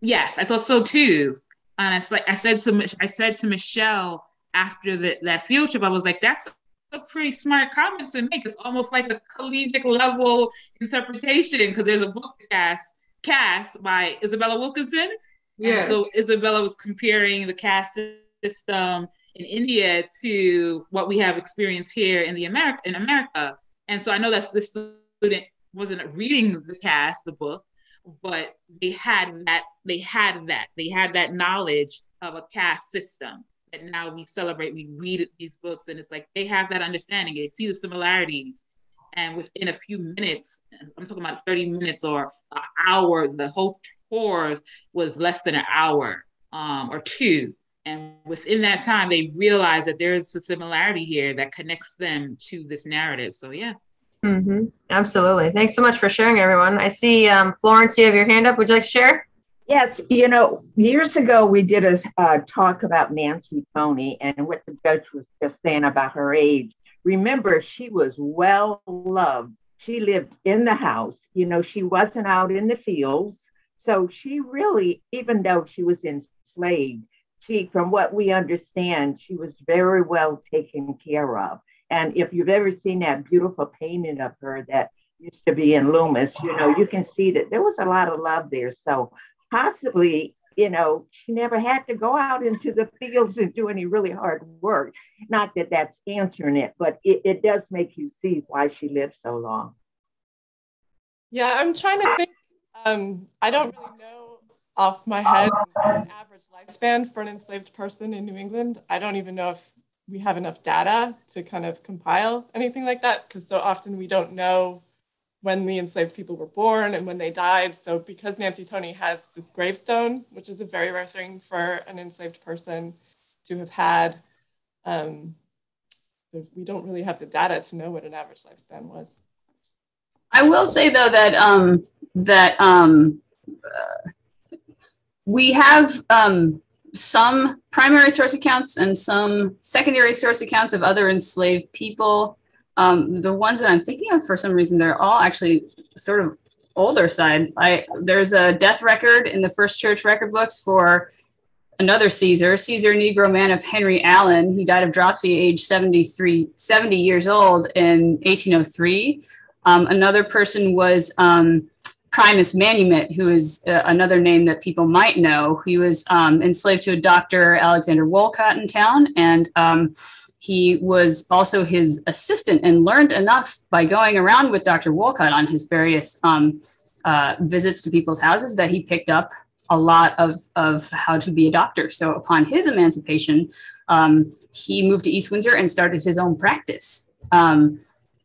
Speaker 7: yes, I thought so too and it's like I said to I said to Michelle after the, that field trip, I was like, that's a pretty smart comment to make. It's almost like a collegiate level interpretation because there's a book Caste Caste by Isabella Wilkinson. Yeah. So Isabella was comparing the caste system in India to what we have experienced here in the America in America. And so I know that this student wasn't reading the Caste, the book, but they had that they had that they had that knowledge of a caste system that now we celebrate we read these books and it's like they have that understanding they see the similarities and within a few minutes, I'm talking about 30 minutes or an hour, the whole tour was less than an hour um, or two. And within that time, they realize that there is a similarity here that connects them to this narrative. So, yeah.
Speaker 10: Mm-hmm. Absolutely. Thanks so much for sharing, everyone. I see um, Florence, you have your hand up. Would you like to share?
Speaker 1: Yes, you know, years ago we did a uh, talk about Nancy Toney and what the judge was just saying about her age. Remember, she was well loved. She lived in the house. You know, she wasn't out in the fields. So she really, even though she was enslaved, she, from what we understand, she was very well taken care of. And if you've ever seen that beautiful painting of her that used to be in Loomis, you know, you can see that there was a lot of love there. So possibly, you know, she never had to go out into the fields and do any really hard work. Not that that's answering it, but it, it does make you see why she lived so long.
Speaker 8: Yeah, I'm trying to think. Um, I don't really know off my head an average lifespan for an enslaved person in New England. I don't even know if we have enough data to kind of compile anything like that because so often we don't know when the enslaved people were born and when they died. So because Nancy Toney has this gravestone, which is a very rare thing for an enslaved person to have had, um, we don't really have the data to know what an average lifespan was.
Speaker 4: I will say though that um, that um, uh, we have um, some primary source accounts and some secondary source accounts of other enslaved people. Um, the ones that I'm thinking of, for some reason, they're all actually sort of older side. I there's a death record in the First Church record books for another Caesar, Caesar Negro man of Henry Allen. He died of dropsy, age 73, 70 years old in 1803. Um, another person was um, Primus Manumet, who is uh, another name that people might know. He was um, enslaved to a Dr. Alexander Wolcott in town, and um, he was also his assistant and learned enough by going around with Dr. Wolcott on his various um, uh, visits to people's houses that he picked up a lot of, of how to be a doctor. So upon his emancipation, um, he moved to East Windsor and started his own practice. Um,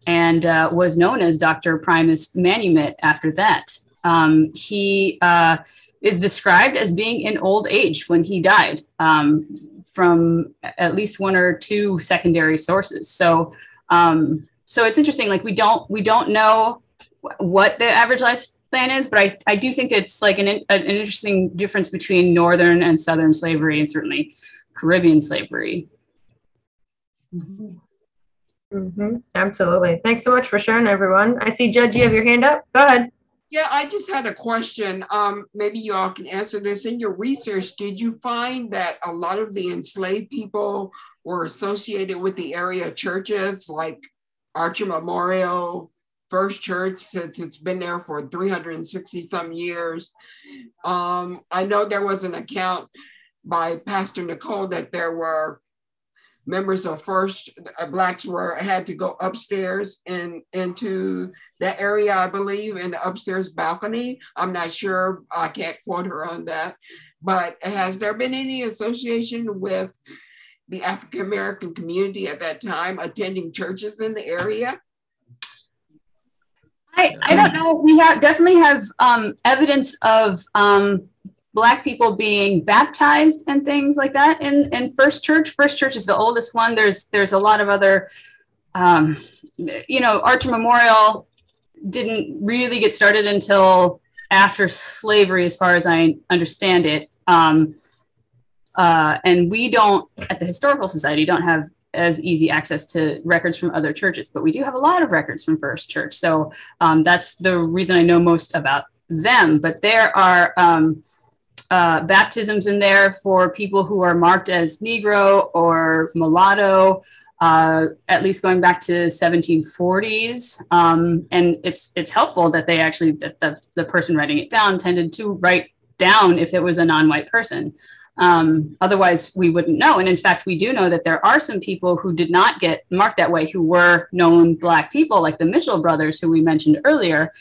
Speaker 4: and uh, was known as Dr. Primus Manumet after that. Um, he uh, is described as being in old age when he died um, from at least one or two secondary sources. So, um, so it's interesting. Like we don't we don't know what the average lifespan is, but I, I do think it's like an, an interesting difference between northern and southern slavery, and certainly Caribbean slavery.
Speaker 10: Mm-hmm. Mm-hmm. Absolutely. Thanks so much for sharing, everyone. I see Judge, you have your hand up. Go ahead.
Speaker 2: Yeah, I just had a question. Um, maybe you all can answer this. In your research, did you find that a lot of the enslaved people were associated with the area churches like Archer Memorial, First Church, since it's been there for 360 some years? Um, I know there was an account by Pastor Nicole that there were members of first uh, blacks were had to go upstairs and into that area i believe in the upstairs balcony. I'm not sure i can't quote her on that. But has there been any association with the african american community at that time attending churches in the area?
Speaker 4: I, I don't know. We have definitely have um, evidence of um, black people being baptized and things like that in in first church. First church is the oldest one. There's there's a lot of other um, you know archer memorial didn't really get started until after slavery as far as i understand it. Um, uh, and we don't at the historical society don't have as easy access to records from other churches but we do have a lot of records from first church. So um, that's the reason i know most about them. But there are um, uh, baptisms in there for people who are marked as Negro or mulatto, uh, at least going back to 1740s. Um, and it's it's helpful that they actually that the, the person writing it down tended to write down if it was a non-white person. Um, otherwise, we wouldn't know. And in fact, we do know that there are some people who did not get marked that way, who were known Black people, like the Mitchell brothers, who we mentioned earlier.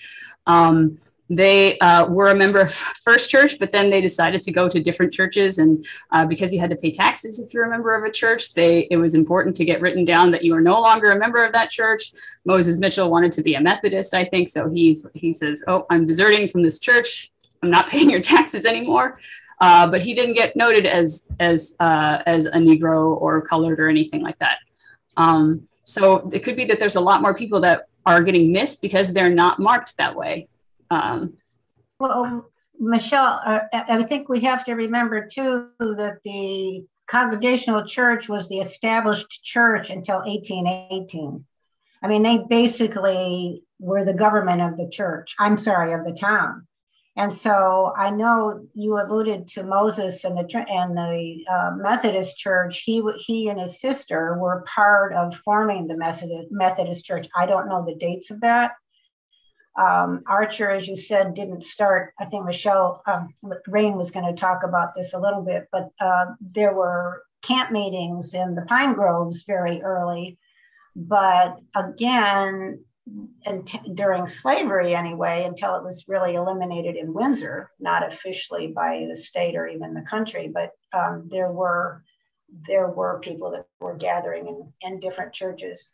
Speaker 4: Um, they uh, were a member of First Church, but then they decided to go to different churches. And uh, because you had to pay taxes if you're a member of a church, they it was important to get written down that you are no longer a member of that church. Moses Mitchell wanted to be a Methodist, I think, so he's he says, "Oh, I'm deserting from this church. I'm not paying your taxes anymore." Uh, but he didn't get noted as as uh, as a Negro or colored or anything like that. Um, so it could be that there's a lot more people that are getting missed because they're not marked that way. Um,
Speaker 6: well, Michelle, uh, I think we have to remember too that the Congregational Church was the established church until 1818. I mean, they basically were the government of the church. I'm sorry, of the town. And so I know you alluded to Moses and the and the uh, Methodist Church. He he and his sister were part of forming the Methodist Methodist Church. I don't know the dates of that. Um, Archer, as you said, didn't start. I think Michelle um, Rain was going to talk about this a little bit, but uh, there were camp meetings in the Pine Groves very early. But again, during slavery anyway, until it was really eliminated in Windsor, not officially by the state or even the country, but um, there were there were people that were gathering in, in different churches,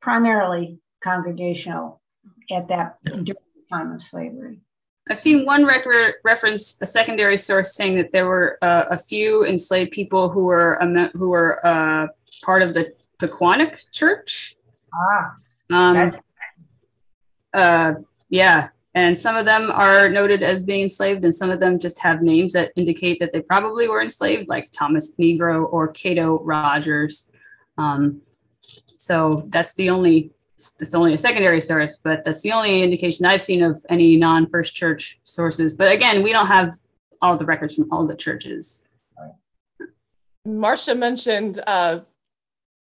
Speaker 6: primarily congregational at that during the time of slavery.
Speaker 4: I've seen one record reference a secondary source saying that there were uh, a few enslaved people who were um, who were uh, part of the Poquonock Church
Speaker 6: Ah.
Speaker 4: Um, uh, yeah. And some of them are noted as being enslaved, and some of them just have names that indicate that they probably were enslaved, like Thomas Negro or Cato Rogers. Um, so that's the only that's only a secondary source, but that's the only indication I've seen of any non-First Church sources. But again, we don't have all the records from all the churches.
Speaker 8: Marcia mentioned uh,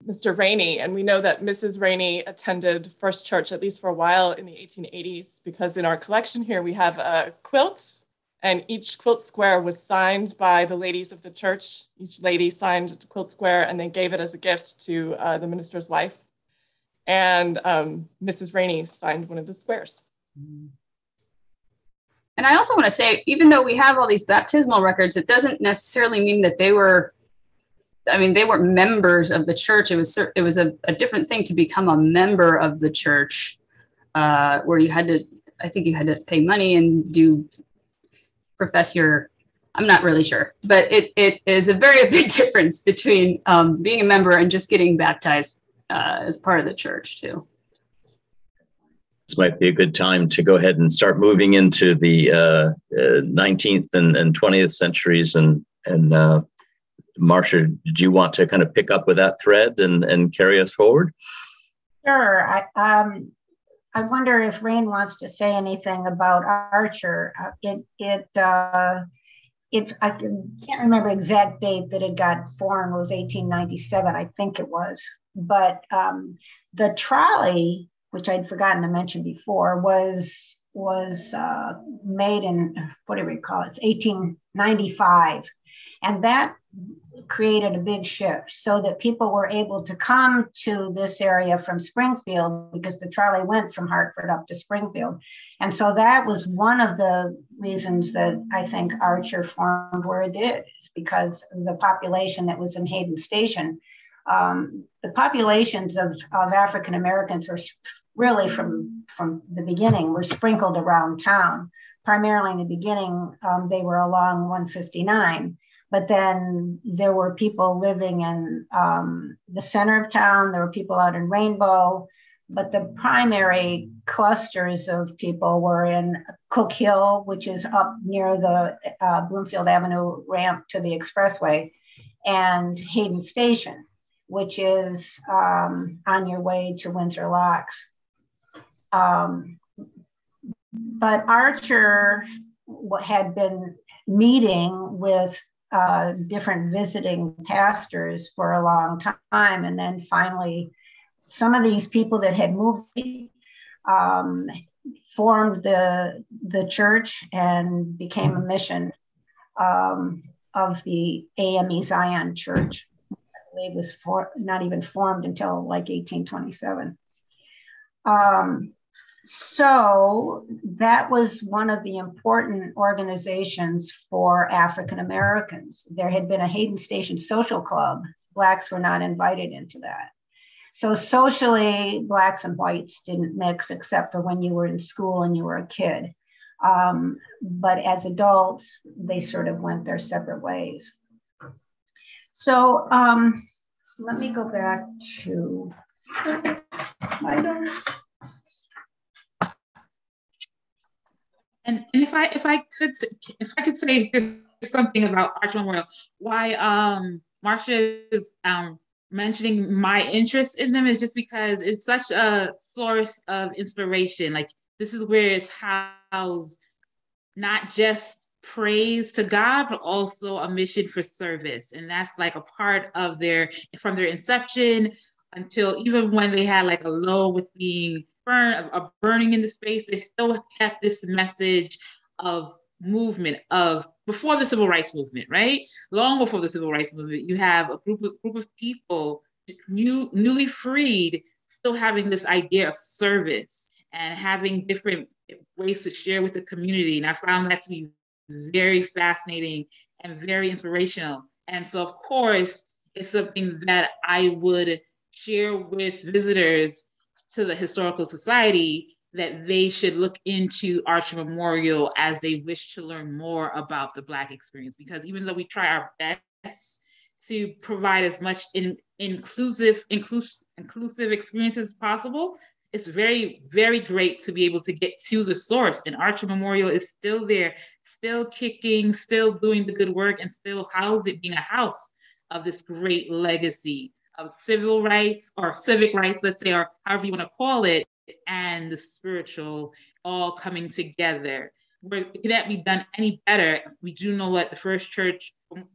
Speaker 8: Mr. Rainey, and we know that Mrs. Rainey attended First Church at least for a while in the 1880s because in our collection here we have a quilt, and each quilt square was signed by the ladies of the church. Each lady signed a quilt square and then gave it as a gift to uh, the minister's wife. And um, Mrs. Rainey signed one of the squares.
Speaker 4: And I also want to say, even though we have all these baptismal records, it doesn't necessarily mean that they were I mean, they weren't members of the church. It was it was a, a different thing to become a member of the church, uh, where you had to. I think you had to pay money and do profess your. I'm not really sure, but it it is a very big difference between um, being a member and just getting baptized uh, as part of the church too.
Speaker 9: This might be a good time to go ahead and start moving into the uh, uh, 19th and, and 20th centuries and and uh, Marcia, did you want to kind of pick up with that thread and, and carry us forward?
Speaker 6: Sure. I, um, I wonder if Rain wants to say anything about Archer. Uh, it, it, uh, it, I can't remember exact date that it got formed. It was 1897, I think it was. But um, the trolley, which I'd forgotten to mention before, was was uh, made in what do we call it? It's 1895, and that created a big shift so that people were able to come to this area from Springfield because the trolley went from Hartford up to Springfield. And so that was one of the reasons that I think Archer formed where it did, is because the population that was in Hayden Station. Um, the populations of, of African Americans were really from, from the beginning were sprinkled around town. Primarily in the beginning, um, they were along 159 but then there were people living in um, the center of town there were people out in rainbow but the primary clusters of people were in cook hill which is up near the uh, bloomfield avenue ramp to the expressway and hayden station which is um, on your way to windsor locks um, but archer had been meeting with uh, different visiting pastors for a long time. And then finally, some of these people that had moved um, formed the, the church and became a mission um, of the AME Zion Church. Believe was for, not even formed until like 1827. Um, so that was one of the important organizations for African Americans. There had been a Hayden Station Social Club. Blacks were not invited into that. So socially, blacks and whites didn't mix except for when you were in school and you were a kid. Um, but as adults, they sort of went their separate ways. So um, let me go back to my.
Speaker 7: And, and if I if I could if I could say something about Arch Memorial, why um Marcia is um mentioning my interest in them is just because it's such a source of inspiration. Like this is where it's housed not just praise to God, but also a mission for service. And that's like a part of their from their inception until even when they had like a low with being burn a burning in the space, they still kept this message of movement of before the civil rights movement, right? Long before the civil rights movement, you have a group of group of people new newly freed still having this idea of service and having different ways to share with the community. And I found that to be very fascinating and very inspirational. And so, of course, it's something that I would share with visitors to the Historical Society that they should look into Archer Memorial as they wish to learn more about the Black experience. Because even though we try our best to provide as much in, inclusive, inclusive, inclusive experiences as possible, it's very, very great to be able to get to the source. And Archer Memorial is still there, still kicking, still doing the good work, and still housed it being a house of this great legacy of civil rights or civic rights, let's say, or however you want to call it, and the spiritual all coming together. Where can that be done any better? We do know what the first church,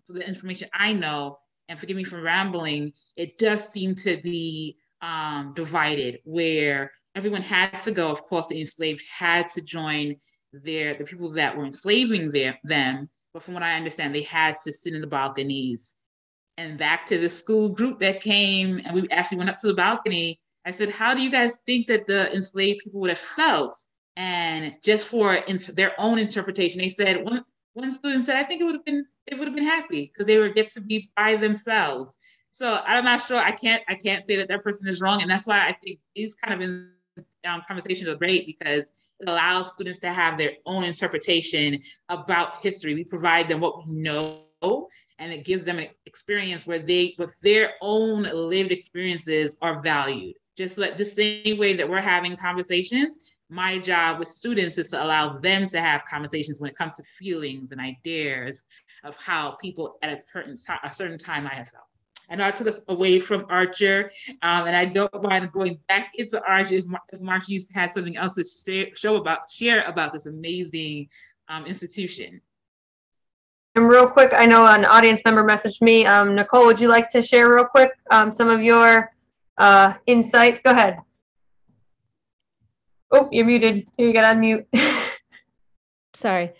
Speaker 7: the information I know, and forgive me for rambling, it does seem to be um, divided where everyone had to go. Of course, the enslaved had to join their the people that were enslaving their, them. But from what I understand, they had to sit in the balconies and back to the school group that came and we actually went up to the balcony. I said, How do you guys think that the enslaved people would have felt? And just for their own interpretation, they said, one, one student said, I think it would have been, it would have been happy because they were get to be by themselves. So I'm not sure. I can't, I can't say that that person is wrong. And that's why I think these kind of in, um, conversations are great because it allows students to have their own interpretation about history. We provide them what we know and it gives them an experience where they with their own lived experiences are valued just like the same way that we're having conversations my job with students is to allow them to have conversations when it comes to feelings and ideas of how people at a certain, a certain time might have felt I know I took us away from Archer, um, and I don't mind going back into Archer if, Mar- if Marquise has something else to say, show about, share about this amazing um, institution.
Speaker 10: And real quick, I know an audience member messaged me. Um, Nicole, would you like to share real quick um, some of your uh, insight? Go ahead. Oh, you're muted. You got to unmute.
Speaker 11: Sorry.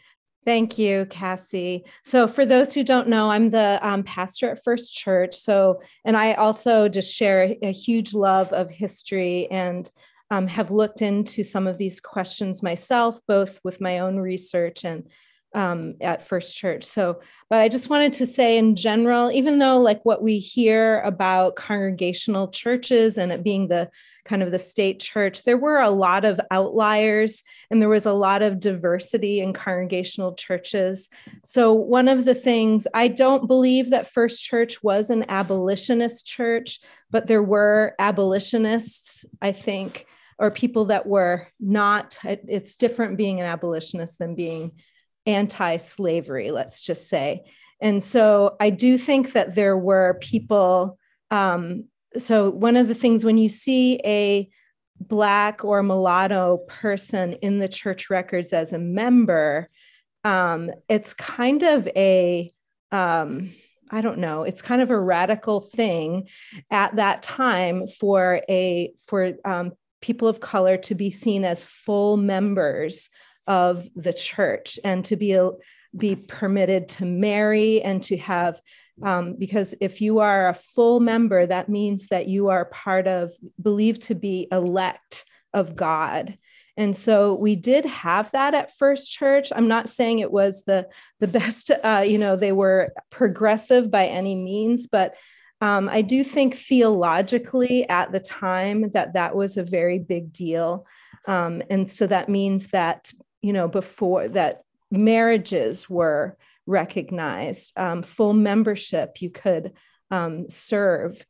Speaker 11: Thank you, Cassie. So, for those who don't know, I'm the um, pastor at First Church. So, and I also just share a, huge love of history and um, have looked into some of these questions myself, both with my own research and um, at First Church. So, but I just wanted to say in general, even though like what we hear about congregational churches and it being the kind of the state church, there were a lot of outliers and there was a lot of diversity in congregational churches. So, one of the things I don't believe that First Church was an abolitionist church, but there were abolitionists, I think, or people that were not, it's different being an abolitionist than being anti slavery, let's just say. And so I do think that there were people. Um, so, one of the things when you see a Black or mulatto person in the church records as a member, um, it's kind of a, um, I don't know, it's kind of a radical thing at that time for a for um, people of color to be seen as full members of the church and to be be permitted to marry and to have um, because if you are a full member that means that you are part of believed to be elect of god And so we did have that at First Church. I'm not saying it was the the best, uh, you know, they were progressive by any means, but um, I do think theologically at the time that that was a very big deal. Um, and so that means that, you know, before that marriages were recognized, um, full membership, you could um, serve.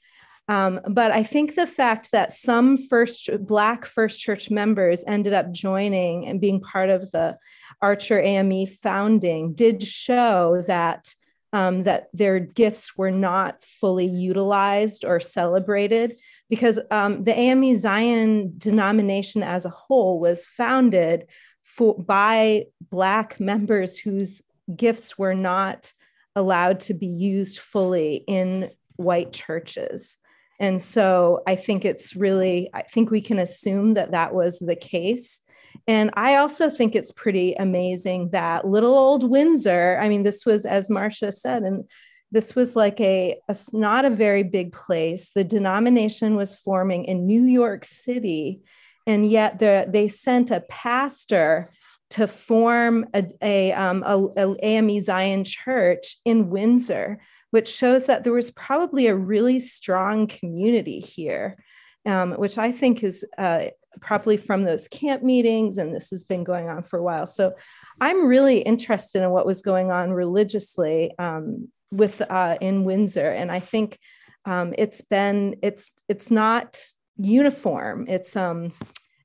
Speaker 11: Um, but I think the fact that some first Black First Church members ended up joining and being part of the Archer AME founding did show that um, that their gifts were not fully utilized or celebrated because um, the AME Zion denomination as a whole was founded for, by Black members whose gifts were not allowed to be used fully in white churches. And so I think it's really, I think we can assume that that was the case. And I also think it's pretty amazing that little old Windsor, I mean, this was, as Marcia said, and this was like a, a not a very big place. The denomination was forming in New York City, and yet the, they sent a pastor to form a, a, um, a, a AME Zion church in Windsor, which shows that there was probably a really strong community here, um, which I think is uh, probably from those camp meetings, and this has been going on for a while. So I'm really interested in what was going on religiously um, with uh, in Windsor, and I think um, it's been it's it's not uniform. It's um,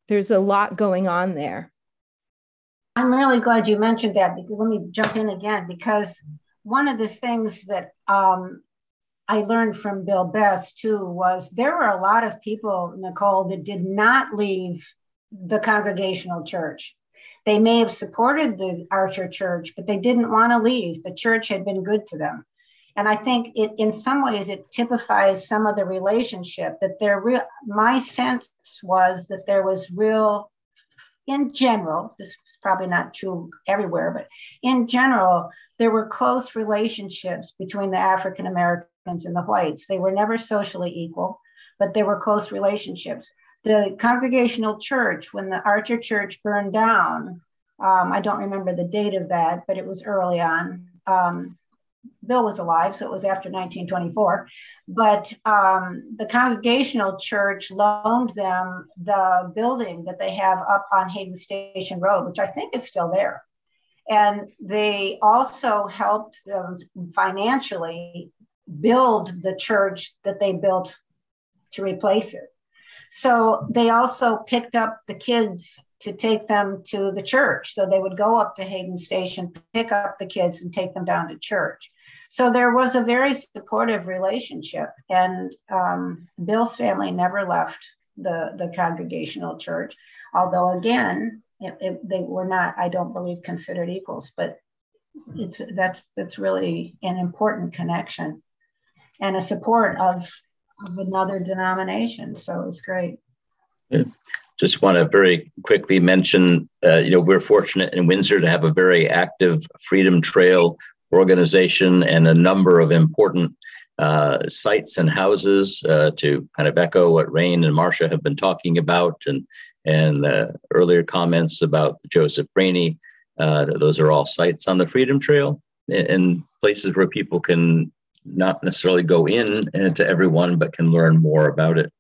Speaker 11: there's a lot going on there.
Speaker 6: I'm really glad you mentioned that because let me jump in again because one of the things that um, I learned from Bill Best too was there were a lot of people, Nicole, that did not leave the congregational church. They may have supported the Archer Church, but they didn't want to leave. The church had been good to them. And I think it, in some ways, it typifies some of the relationship that there. Real, my sense was that there was real, in general. This is probably not true everywhere, but in general, there were close relationships between the African Americans and the whites. They were never socially equal, but there were close relationships. The Congregational Church, when the Archer Church burned down, um, I don't remember the date of that, but it was early on. Um, Bill was alive, so it was after 1924. But um, the Congregational Church loaned them the building that they have up on Hayden Station Road, which I think is still there. And they also helped them financially build the church that they built to replace it. So they also picked up the kids to take them to the church. So they would go up to Hayden Station, pick up the kids, and take them down to church. So there was a very supportive relationship. And um, Bill's family never left the, the congregational church, although, again, it, it, they were not, I don't believe, considered equals, but it's that's that's really an important connection and a support of, of another denomination. So it's great.
Speaker 9: Yeah. Just want to very quickly mention, uh, you know, we're fortunate in Windsor to have a very active Freedom Trail organization and a number of important uh, sites and houses uh, to kind of echo what Rain and Marcia have been talking about and and the earlier comments about Joseph Rainey. Uh, those are all sites on the Freedom Trail and places where people can not necessarily go in to everyone, but can learn more about it.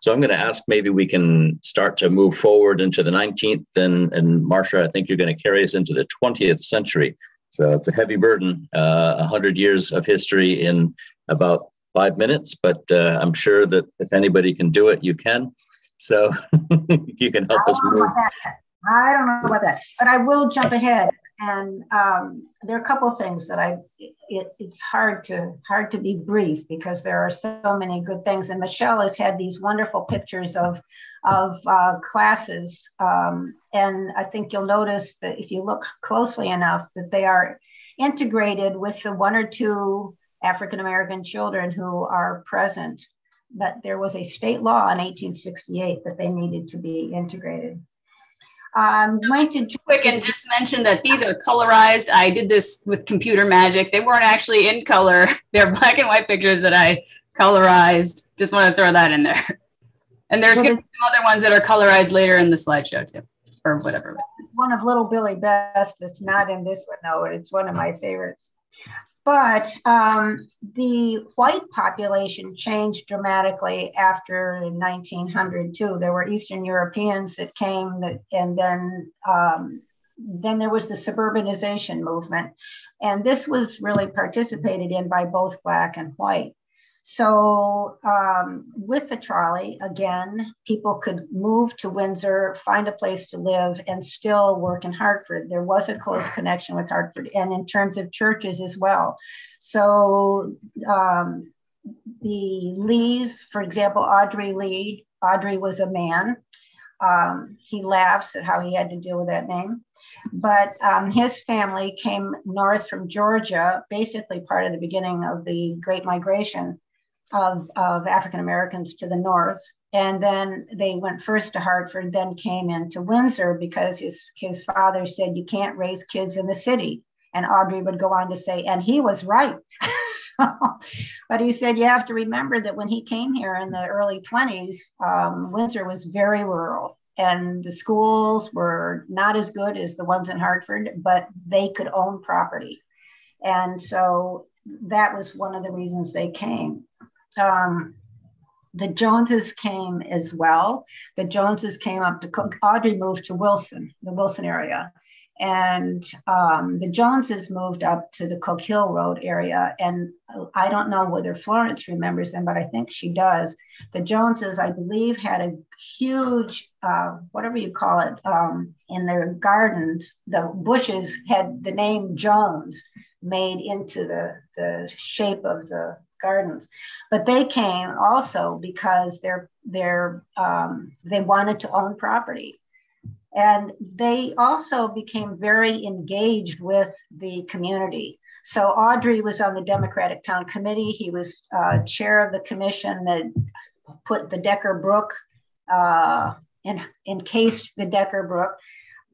Speaker 9: So I'm going to ask maybe we can start to move forward into the 19th. And, and Marcia, I think you're going to carry us into the 20th century. So it's a heavy burden, uh, 100 years of history in about five minutes, but uh, I'm sure that if anybody can do it, you can. So you can help us move.
Speaker 6: I don't know about that, but I will jump ahead and um, there are a couple things that I it, it's hard to hard to be brief because there are so many good things. And Michelle has had these wonderful pictures of of uh, classes, um, and I think you'll notice that if you look closely enough, that they are integrated with the one or two African American children who are present. But there was a state law in 1868 that they needed to be integrated.
Speaker 4: Um, going to quick and just mention that these are colorized. I did this with computer magic. They weren't actually in color. They're black and white pictures that I colorized. Just want to throw that in there. And there's be some other ones that are colorized later in the slideshow too. or whatever.
Speaker 6: One of Little Billy Best that's not in this one, though. It's one of my favorites. But um, the white population changed dramatically after 1900 too. There were Eastern Europeans that came, that, and then um, then there was the suburbanization movement, and this was really participated in by both black and white. So, um, with the trolley, again, people could move to Windsor, find a place to live, and still work in Hartford. There was a close connection with Hartford, and in terms of churches as well. So, um, the Lees, for example, Audrey Lee, Audrey was a man. Um, he laughs at how he had to deal with that name. But um, his family came north from Georgia, basically part of the beginning of the Great Migration of, of African Americans to the north. And then they went first to Hartford, then came into Windsor because his, his father said, You can't raise kids in the city. And Audrey would go on to say, And he was right. so, but he said, You have to remember that when he came here in the early 20s, um, Windsor was very rural and the schools were not as good as the ones in Hartford, but they could own property. And so that was one of the reasons they came um, the Joneses came as well. The Joneses came up to Cook. Audrey moved to Wilson, the Wilson area. And um, the Joneses moved up to the Cook Hill Road area. And I don't know whether Florence remembers them, but I think she does. The Joneses, I believe, had a huge, uh, whatever you call it, um, in their gardens. The bushes had the name Jones made into the, the shape of the gardens. But they came also because they're they're um, they wanted to own property, and they also became very engaged with the community. So Audrey was on the Democratic Town Committee. He was uh, chair of the commission that put the Decker Brook uh, and encased the Decker Brook.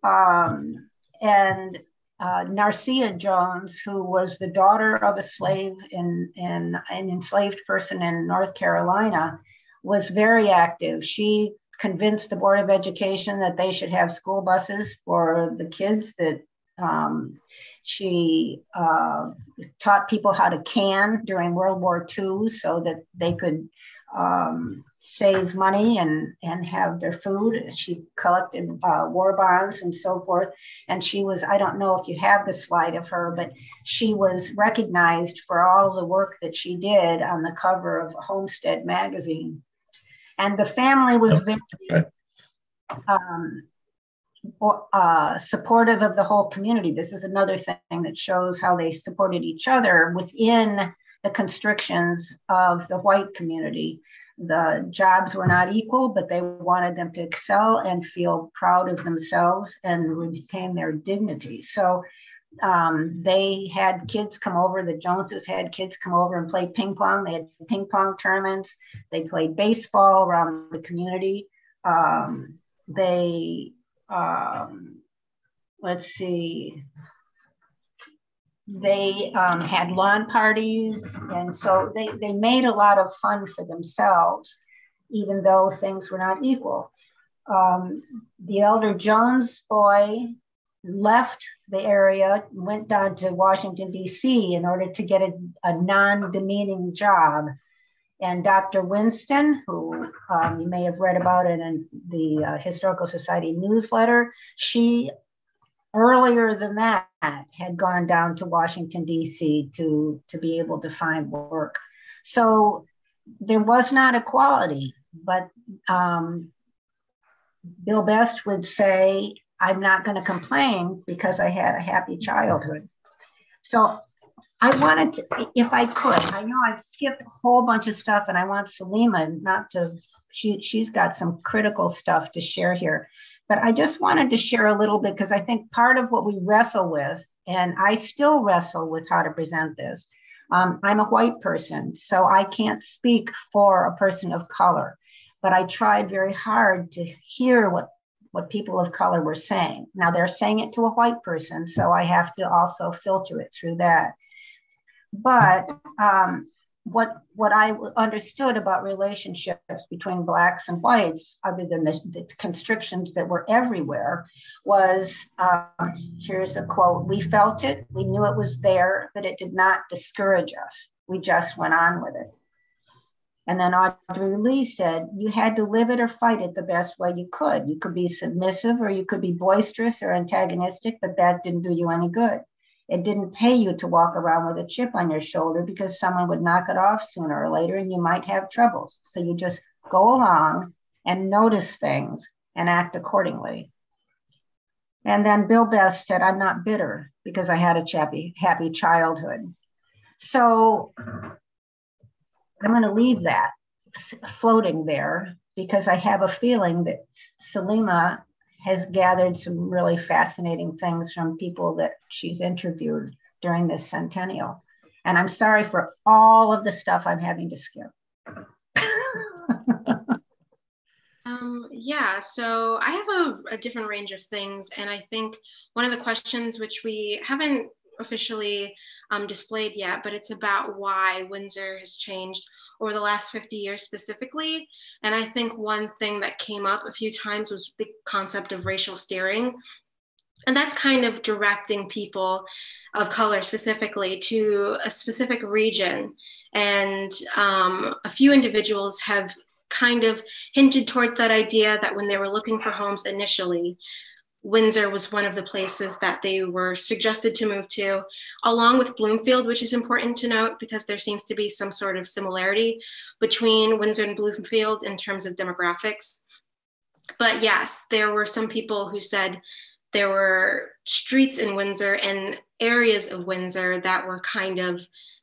Speaker 6: Um, and uh, Narcia Jones, who was the daughter of a slave in, in an enslaved person in North Carolina, was very active. She convinced the Board of Education that they should have school buses for the kids that um, she uh, taught people how to can during World War II so that they could um, save money and, and have their food. She collected uh, war bonds and so forth. And she was, I don't know if you have the slide of her, but she was recognized for all the work that she did on the cover of Homestead magazine. And the family was very um, uh, supportive of the whole community. This is another thing that shows how they supported each other within the constrictions of the white community. The jobs were not equal, but they wanted them to excel and feel proud of themselves and retain their dignity. So um, they had kids come over. The Joneses had kids come over and play ping pong. They had ping pong tournaments. They played baseball around the community. Um, they, um, let's see, they um, had lawn parties and so they, they made a lot of fun for themselves even though things were not equal. Um, the elder jones boy left the area went down to washington d.c in order to get a, a non-demeaning job. And dr winston who um, you may have read about it in the uh, historical society newsletter she earlier than that had gone down to Washington, D.C. to, to be able to find work. So there was not equality, but um, Bill Best would say, I'm not going to complain because I had a happy childhood. So I wanted to, if I could, I know I've skipped a whole bunch of stuff and I want Salima not to, she, she's got some critical stuff to share here. But I just wanted to share a little bit because I think part of what we wrestle with, and I still wrestle with how to present this. Um, I'm a white person, so I can't speak for a person of color, but I tried very hard to hear what, what people of color were saying. Now they're saying it to a white person, so I have to also filter it through that. But um, what what I understood about relationships between blacks and whites, other than the, the constrictions that were everywhere, was um, here's a quote: "We felt it, we knew it was there, but it did not discourage us. We just went on with it." And then Audrey Lee said, "You had to live it or fight it the best way you could. You could be submissive, or you could be boisterous or antagonistic, but that didn't do you any good." It didn't pay you to walk around with a chip on your shoulder because someone would knock it off sooner or later and you might have troubles. So you just go along and notice things and act accordingly. And then Bill Best said, I'm not bitter because I had a chappy, happy childhood. So I'm going to leave that floating there because I have a feeling that Salima has gathered some really fascinating things from people that she's interviewed during this centennial. And I'm sorry for all of the stuff I'm having to skip.
Speaker 5: um, yeah, so I have a, a different range of things. And I think one of the questions which we haven't officially um, displayed yet, but it's about why Windsor has changed over the last 50 years specifically. And I think one thing that came up a few times was the concept of racial steering. And that's kind of directing people of color specifically to a specific region. And um, a few individuals have kind of hinted towards that idea that when they were looking for homes initially, Windsor was one of the places that they were suggested to move to, along with Bloomfield, which is important to note because there seems to be some sort of similarity between Windsor and Bloomfield in terms of demographics. But yes, there were some people who said there were streets in Windsor and areas of Windsor that were kind of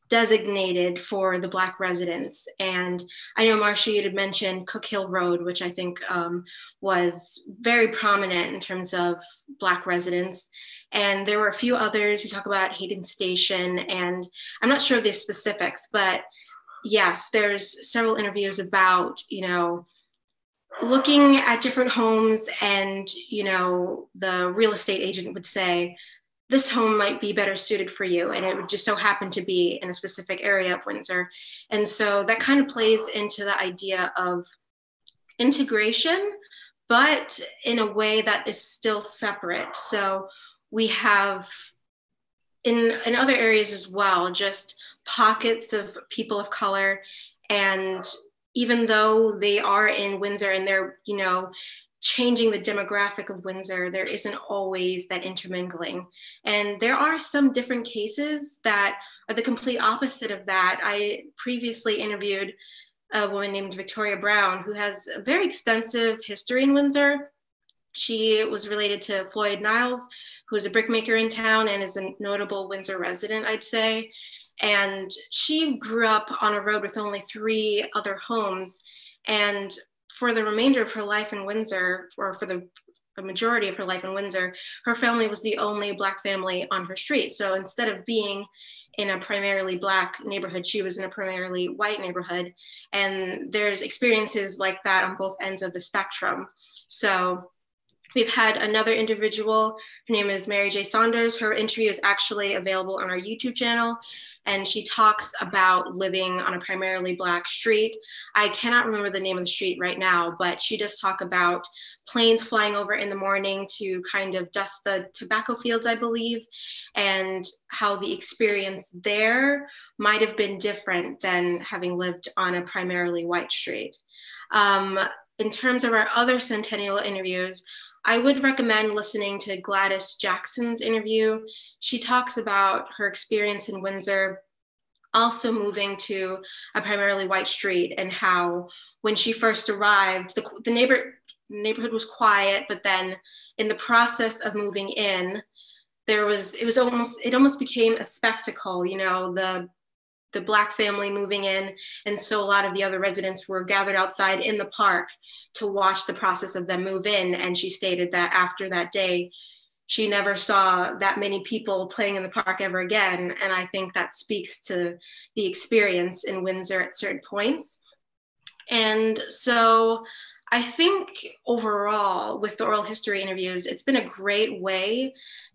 Speaker 5: designated for the Black residents. And I know, Marcia, you had mentioned Cook Hill Road, which I think um, was very prominent in terms of Black residents. And there were a few others. We talk about Hayden Station, and I'm not sure of the specifics, but yes, there's several interviews about, you know, looking at different homes and you know the real estate agent would say this home might be better suited for you. And it would just so happen to be in a specific area of Windsor. And so that kind of plays into the idea of integration, but in a way that is still separate. So we have in, in other areas as well, just pockets of people of color. And even though they are in Windsor and they're, you know, changing the demographic of Windsor, there isn't always that intermingling. And there are some different cases that are the complete opposite of that. I previously interviewed a woman named Victoria Brown, who has a very extensive history in Windsor. She was related to Floyd Niles, who is a brickmaker in town and is a notable Windsor resident, I'd say. And she grew up on a road with only three other homes. And for the remainder of her life in Windsor, or for the majority of her life in Windsor, her family was the only Black family on her street. So instead of being in a primarily Black neighborhood, she was in a primarily white neighborhood. And there's experiences like that on both ends of the spectrum. So We've had another individual, her name is Mary J. Saunders. Her interview is actually available on our YouTube channel and she talks about living on a primarily black street. I cannot remember the name of the street right now, but she does talk about planes flying over in the morning to kind of dust the tobacco fields, I believe, and how the experience there might have been different than having lived on a primarily white street. Um, in terms of our other centennial interviews, I would recommend listening to Gladys Jackson's interview. She talks about her experience in Windsor, also moving to a primarily white street, and how when she first arrived, the, the neighbor, neighborhood was quiet, but then in the process of moving in, there was it was almost it almost became a spectacle you know the the black family moving in and so a lot of the other residents were gathered outside in the park to watch the process of them move in and she stated that after that day she never saw that many people playing in the park ever again and i think that speaks to the experience in windsor at certain points. And so I think overall, with the oral history interviews, it's been a great way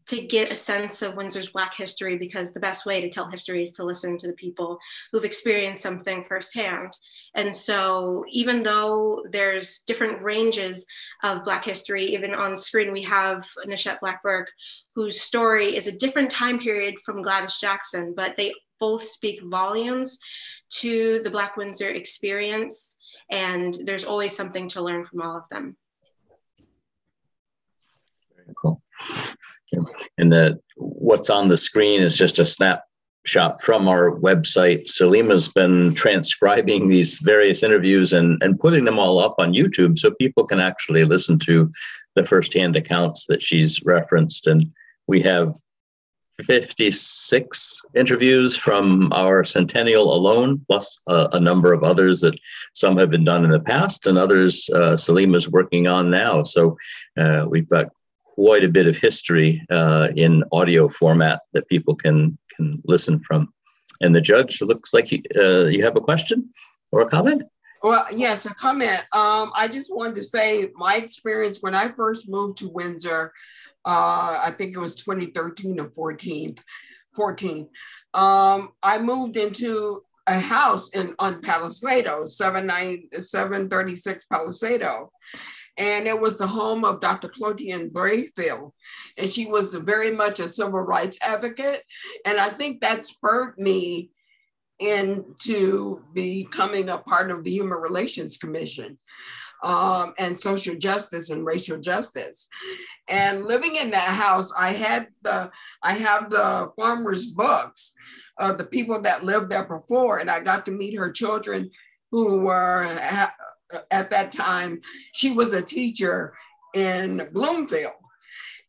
Speaker 5: to get a sense of Windsor's Black history because the best way to tell history is to listen to the people who've experienced something firsthand. And so, even though there's different ranges of Black history, even on screen, we have Nashette Blackburk, whose story is a different time period from Gladys Jackson, but they both speak volumes to the Black Windsor experience. And there's always something to learn from all of them.
Speaker 9: Very cool. And the what's on the screen is just a snapshot from our website. Salima's been transcribing these various interviews and, and putting them all up on YouTube so people can actually listen to the firsthand accounts that she's referenced. And we have 56 interviews from our centennial alone, plus a, a, number of others that some have been done in the past and others uh, Salima's working on now. So uh, we've got quite a bit of history uh, in audio format that people can can listen from. And the judge looks like you, uh, you have a question or a comment.
Speaker 2: Well, yes, a comment. Um, I just wanted to say my experience when I first moved to Windsor, uh, I think it was 2013 or 14. 14. Um, I moved into a house in on Palisado, 736 Palisado and it was the home of Dr. Clotilde Brayfield. And she was very much a civil rights advocate. And I think that spurred me into becoming a part of the Human Relations Commission um, and social justice and racial justice. And living in that house, I had the I have the farmers' books of the people that lived there before, and I got to meet her children who were at that time, she was a teacher in Bloomfield.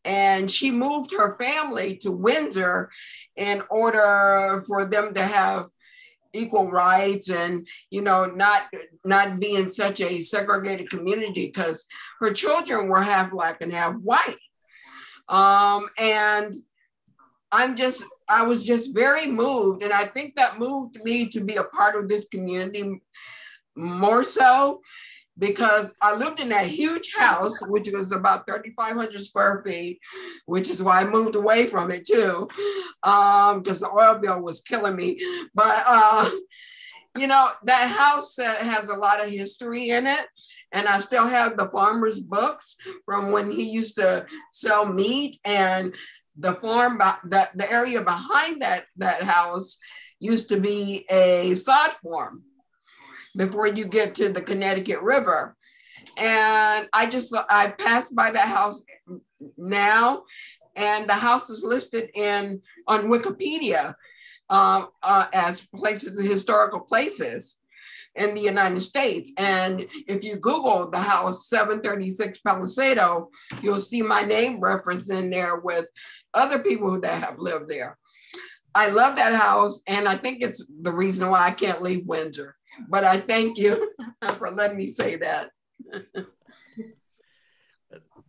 Speaker 2: And she moved her family to Windsor in order for them to have equal rights and you know not not be in such a segregated community because her children were half black and half white um, and i'm just i was just very moved and i think that moved me to be a part of this community more so because I lived in that huge house, which was about 3,500 square feet, which is why I moved away from it too, because um, the oil bill was killing me. But, uh, you know, that house has a lot of history in it. And I still have the farmer's books from when he used to sell meat and the farm, the, the area behind that, that house used to be a sod farm before you get to the Connecticut River. And I just, I passed by that house now, and the house is listed in on Wikipedia um, uh, as places, historical places in the United States. And if you Google the house 736 Palisado, you'll see my name reference in there with other people that have lived there. I love that house, and I think it's the reason why I can't leave Windsor but I thank you for letting me say that.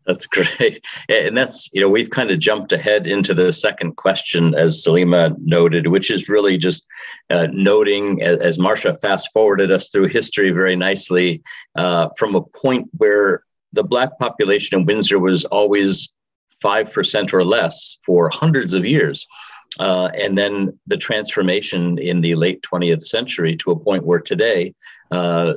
Speaker 9: That's great. And that's, you know, we've kind of jumped ahead into the second question, as Salima noted, which is really just uh, noting, as, as Marcia fast forwarded us through history very nicely, uh, from a point where the Black population in Windsor was always 5% or less for hundreds of years. Uh, and then the transformation in the late 20th century to a point where today uh,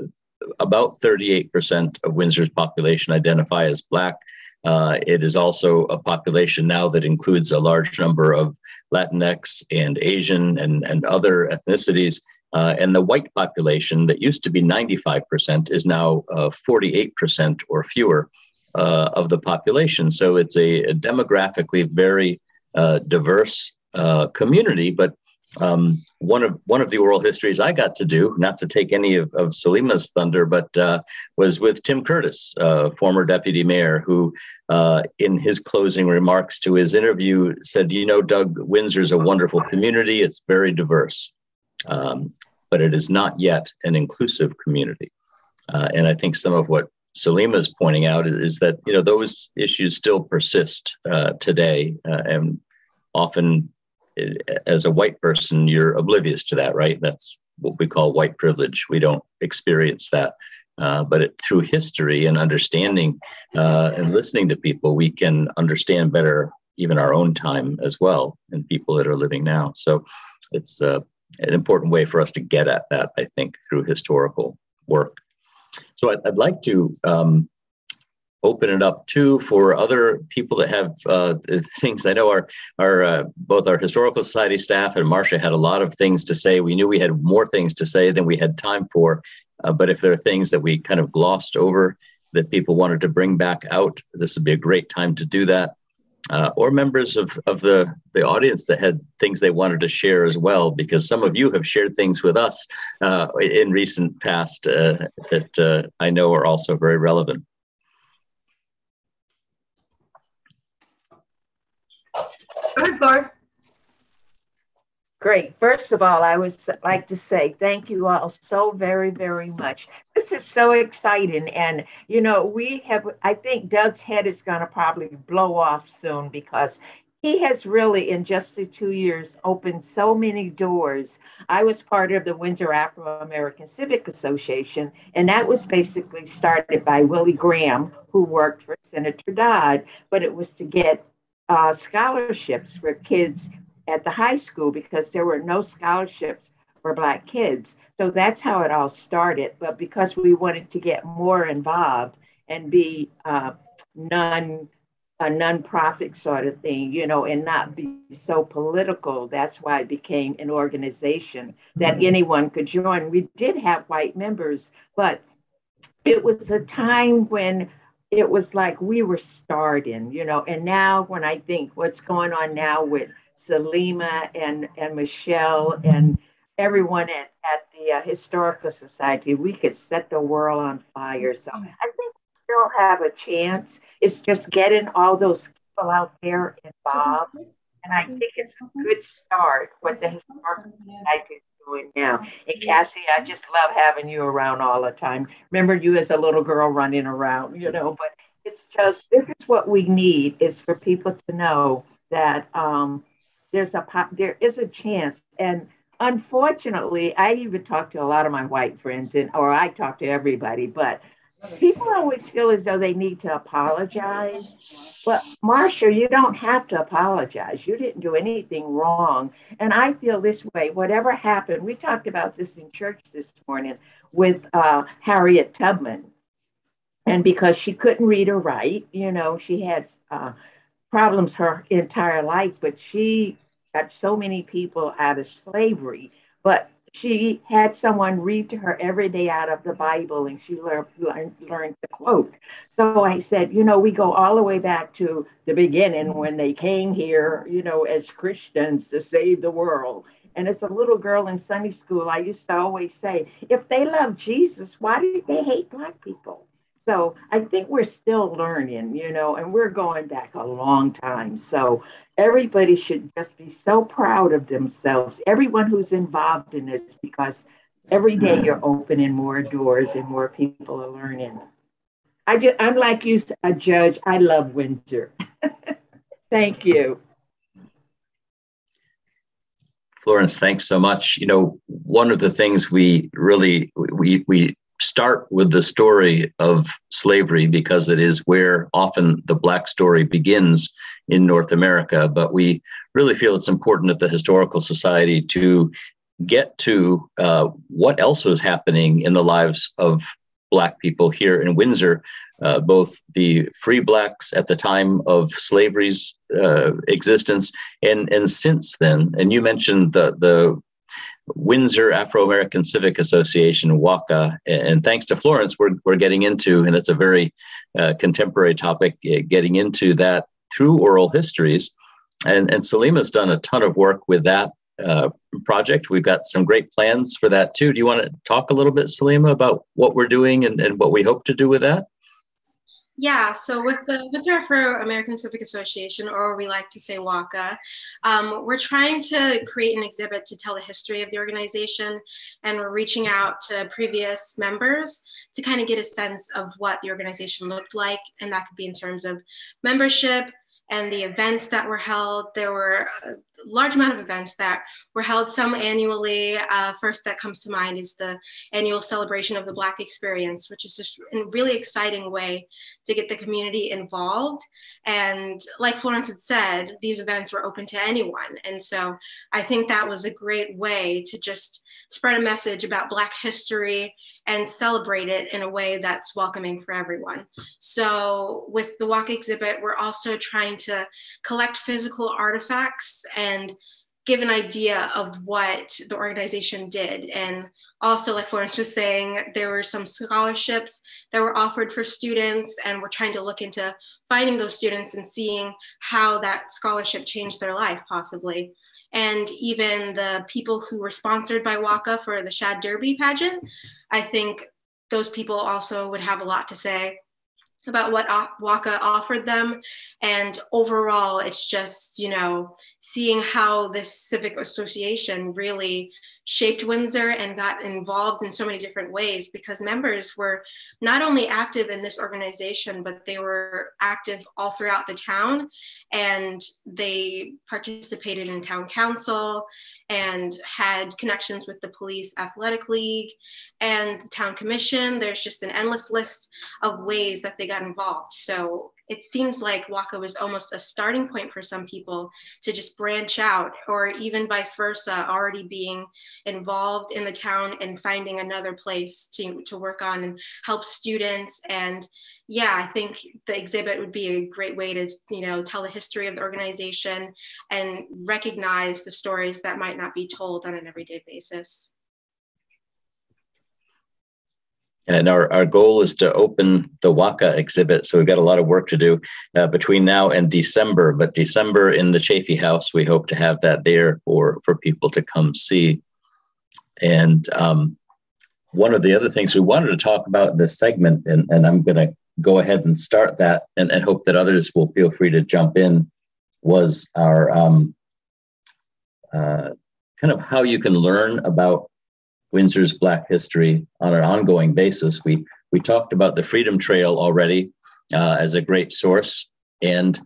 Speaker 9: about 38% of Windsor's population identify as Black. Uh, it is also a population now that includes a large number of Latinx and Asian and, and other ethnicities. Uh, and the white population that used to be 95% is now 48% uh, or fewer uh, of the population. So it's a, a demographically very diverse uh, community. But um, one of one of the oral histories I got to do, not to take any of, of Salima's thunder, but uh, was with Tim Curtis, uh, former deputy mayor, who, uh, in his closing remarks to his interview, said, "You know, Doug, Windsor's a wonderful community. It's very diverse, um, but it is not yet an inclusive community." Uh, and I think some of what Salima is pointing out is, is, that you know those issues still persist uh, today, and often as a white person, you're oblivious to that, right? That's what we call white privilege. We don't experience that Uh, but it, through history and understanding uh, and listening to people, we can understand better even our own time as well and people that are living now. So it's uh, an important way for us to get at that, I think, through historical work. So I'd, I'd like to um, open it up too for other people that have uh, things. I know our our uh, both our historical society staff and Marcia had a lot of things to say. We knew we had more things to say than we had time for. Uh, but if there are things that we kind of glossed over that people wanted to bring back out, this would be a great time to do that. Uh, or members of, of the, the audience that had things they wanted to share as well, because some of you have shared things with us uh, in recent past uh, that I know are also very relevant.
Speaker 10: Ahead, Florence.
Speaker 1: Great. First of all, I would like to say thank you all so very, very much. This is so exciting. And, you know, we have, I think Doug's head is going to probably blow off soon because he has really, in just the two years, opened so many doors. I was part of the Windsor Afro American Civic Association, and that was basically started by Willie Graham, who worked for Senator Dodd, but it was to get uh, scholarships for kids at the high school because there were no scholarships for Black kids. So that's how it all started. But because we wanted to get more involved and be uh, non a nonprofit sort of thing, you know, and not be so political. That's why it became an organization that mm-hmm. anyone could join. We did have white members, but it was a time when it was like we were starting, you know, and now when I think what's going on now with Salima and, and Michelle and everyone at, at the uh, Historical Society, we could set the world on fire. So I think we still have a chance. It's just getting all those people out there involved. And I think it's a good start what the Historical Society is doing now. And Cassie, I just love having you around all the time. Remember you as a little girl running around, you know, but it's just this is what we need is for people to know that um, there's a pop, there is a chance and unfortunately i even talk to a lot of my white friends and or i talk to everybody but people always feel as though they need to apologize. Well Marcia, you don't have to apologize. You didn't do anything wrong. And i feel this way. Whatever happened we talked about this in church this morning with uh, harriet tubman. And because she couldn't read or write you know she has uh, problems her entire life but she got so many people out of slavery, but she had someone read to her every day out of the Bible and she learned, learned, learned to quote. So I said, you know, we go all the way back to the beginning when they came here, you know, as Christians to save the world. And as a little girl in Sunday school, I used to always say, if they love Jesus, why do they hate Black people? So I think we're still learning, you know, and we're going back a long time. So everybody should just be so proud of themselves, everyone who's involved in this, because every day you're opening more doors and more people are learning. I just, I'm like you, a judge. I love Windsor. Thank you.
Speaker 9: Florence, thanks so much. You know, one of the things we really we we start with the story of slavery because it is where often the Black story begins in North America. But we really feel it's important at the Historical Society to get to uh, what else was happening in the lives of Black people here in Windsor, uh, both the free Blacks at the time of slavery's uh, existence and, and since then. And you mentioned the, the Windsor Afro American Civic Association, WACA. And thanks to Florence, we're, we're getting into, and it's a very uh, contemporary topic, uh, getting into that through oral histories. And, and Salima's done a ton of work with that uh, project. We've got some great plans for that too. Do you want to talk a little bit, Salima, about what we're doing and, and what we hope to do with that?
Speaker 5: Yeah, so with the with the Afro American Civic Association, or we like to say WACA, um, we're trying to create an exhibit to tell the history of the organization, and we're reaching out to previous members to kind of get a sense of what the organization looked like, and that could be in terms of membership and the events that were held. There were uh, large amount of events that were held some annually. Uh, first that comes to mind is the annual celebration of the Black experience, which is just a really exciting way to get the community involved. And like Florence had said, these events were open to anyone. And so I think that was a great way to just spread a message about Black history and celebrate it in a way that's welcoming for everyone. So, with the walk exhibit, we're also trying to collect physical artifacts and give an idea of what the organization did. And also, like Florence was saying, there were some scholarships that were offered for students, and we're trying to look into finding those students and seeing how that scholarship changed their life, possibly. And even the people who were sponsored by WACA for the Shad Derby pageant, I think those people also would have a lot to say about what WACA offered them. And overall, it's just, you know, seeing how this civic association really shaped Windsor and got involved in so many different ways because members were not only active in this organization, but they were active all throughout the town and they participated in town council and had connections with the police athletic league and the town commission. There's just an endless list of ways that they got involved. So it seems like WACA was almost a starting point for some people to just branch out, or even vice versa, already being involved in the town and finding another place to, to work on and help students. And yeah, I think the exhibit would be a great way to, you know, tell the history of the organization and recognize the stories that might not be told on an everyday basis.
Speaker 9: And our, our goal is to open the WACA exhibit. So we've got a lot of work to do uh, between now and December. But December in the Chaffee House, we hope to have that there for, for people to come see. And um, one of the other things we wanted to talk about in this segment, and, and I'm going to go ahead and start that and, and hope that others will feel free to jump in, was our um, uh, kind of how you can learn about Windsor's Black history on an ongoing basis. We we talked about the Freedom Trail already uh, as a great source, and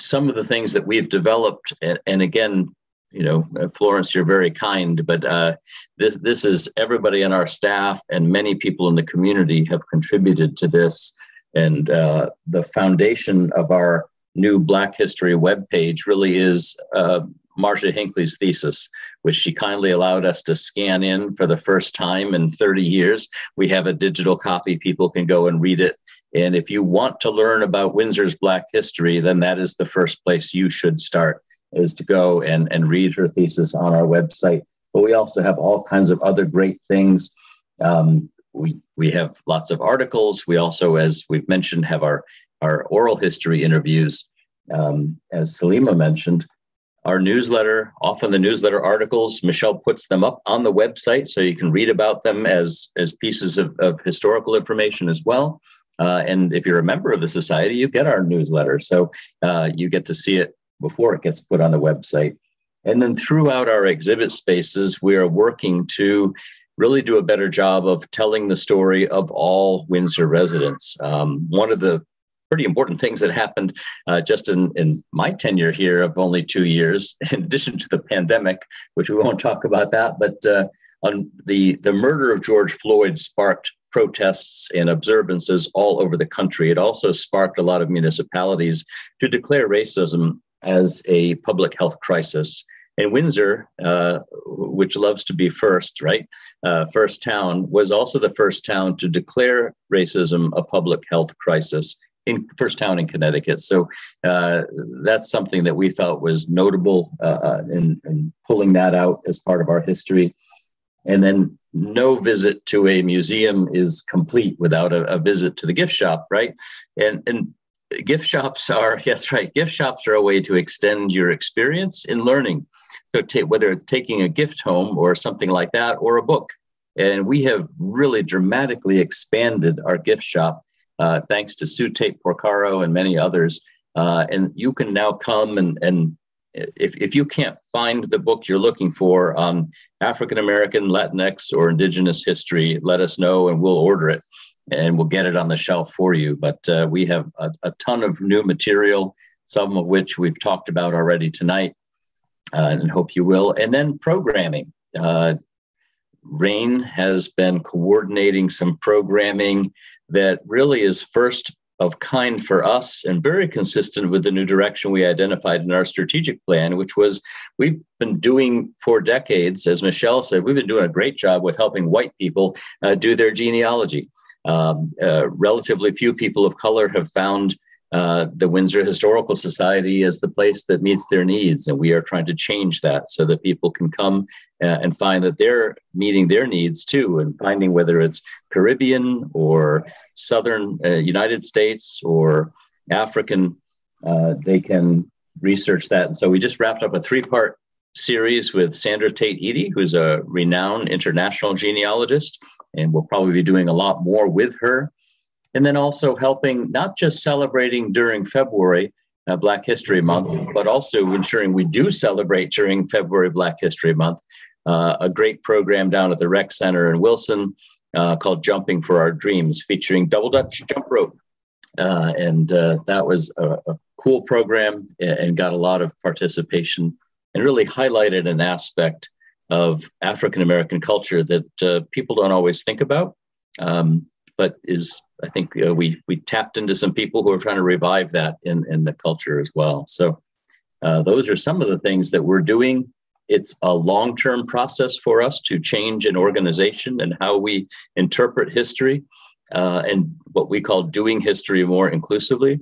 Speaker 9: some of the things that we've developed. And, and again, you know, uh, Florence, you're very kind, but uh, this this is everybody on our staff and many people in the community have contributed to this. And uh, the foundation of our new Black History webpage really is uh, Marcia Hinckley's thesis which she kindly allowed us to scan in for the first time in 30 years. We have a digital copy, people can go and read it. And if you want to learn about Windsor's Black history, then that is the first place you should start, is to go and, and read her thesis on our website. But we also have all kinds of other great things. Um, we, we have lots of articles. We also, as we've mentioned, have our, our oral history interviews. Um, as Salima mentioned, our newsletter, often the newsletter articles, Michelle puts them up on the website so you can read about them as, as pieces of, of historical information as well. Uh, and if you're a member of the society, you get our newsletter. So uh, you get to see it before it gets put on the website. And then throughout our exhibit spaces, we are working to really do a better job of telling the story of all Windsor residents. Um, one of the pretty important things that happened uh, just in, in my tenure here of only two years, in addition to the pandemic, which we won't talk about that. But uh, on the, the murder of George Floyd sparked protests and observances all over the country. It also sparked a lot of municipalities to declare racism as a public health crisis. And Windsor, uh, which loves to be first, right? Uh, first town, was also the first town to declare racism a public health crisis in first town in Connecticut. So uh, that's something that we felt was notable uh, uh, in, in, pulling that out as part of our history. And then no visit to a museum is complete without a, a visit to the gift shop, right? And and gift shops are yes, right. Gift shops are a way to extend your experience in learning. So t- whether it's taking a gift home or something like that, or a book. And we have really dramatically expanded our gift shop uh, thanks to Sue Tate Porcaro and many others. Uh, and you can now come and, and if, if you can't find the book you're looking for on African American, Latinx, or Indigenous history, let us know and we'll order it and we'll get it on the shelf for you. But uh, we have a, a, ton of new material, some of which we've talked about already tonight. uh, and hope you will. And then programming. Uh, Rain has been coordinating some programming that really is first of kind for us and very consistent with the new direction we identified in our strategic plan, which was we've been doing for decades, as Michelle said, we've been doing a great job with helping white people uh, do their genealogy. Um, uh, relatively few people of color have found uh, the Windsor Historical Society as the place that meets their needs. And we are trying to change that so that people can come uh, and find that they're meeting their needs too, and finding whether it's Caribbean or Southern uh, United States or African, uh, they can research that. And so we just wrapped up a three part series with Sandra Tate Eady, who's a renowned international genealogist. And we'll probably be doing a lot more with her and then also helping not just celebrating during February uh, Black History Month, but also ensuring we do celebrate during February Black History Month. Uh, a great program down at the Rec Center in Wilson uh, called Jumping for Our Dreams, featuring double Dutch jump rope. Uh, and uh, that was a, a, cool program and got a lot of participation and really highlighted an aspect of African American culture that uh, people don't always think about. Um, but is I think uh, we we tapped into some people who are trying to revive that in in the culture as well. So uh, those are some of the things that we're doing. It's a long term process for us to change an organization and how we interpret history uh, and what we call doing history more inclusively.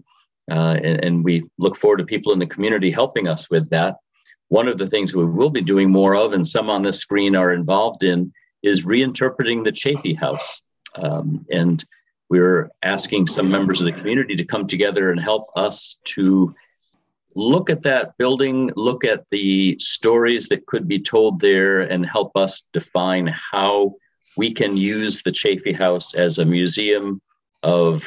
Speaker 9: Uh, and, and we look forward to people in the community helping us with that. One of the things we will be doing more of, and some on this screen are involved in, is reinterpreting the Chaffee House. Um, and we're asking some members of the community to come together and help us to look at that building, look at the stories that could be told there, and help us define how we can use the Chaffee House as a museum of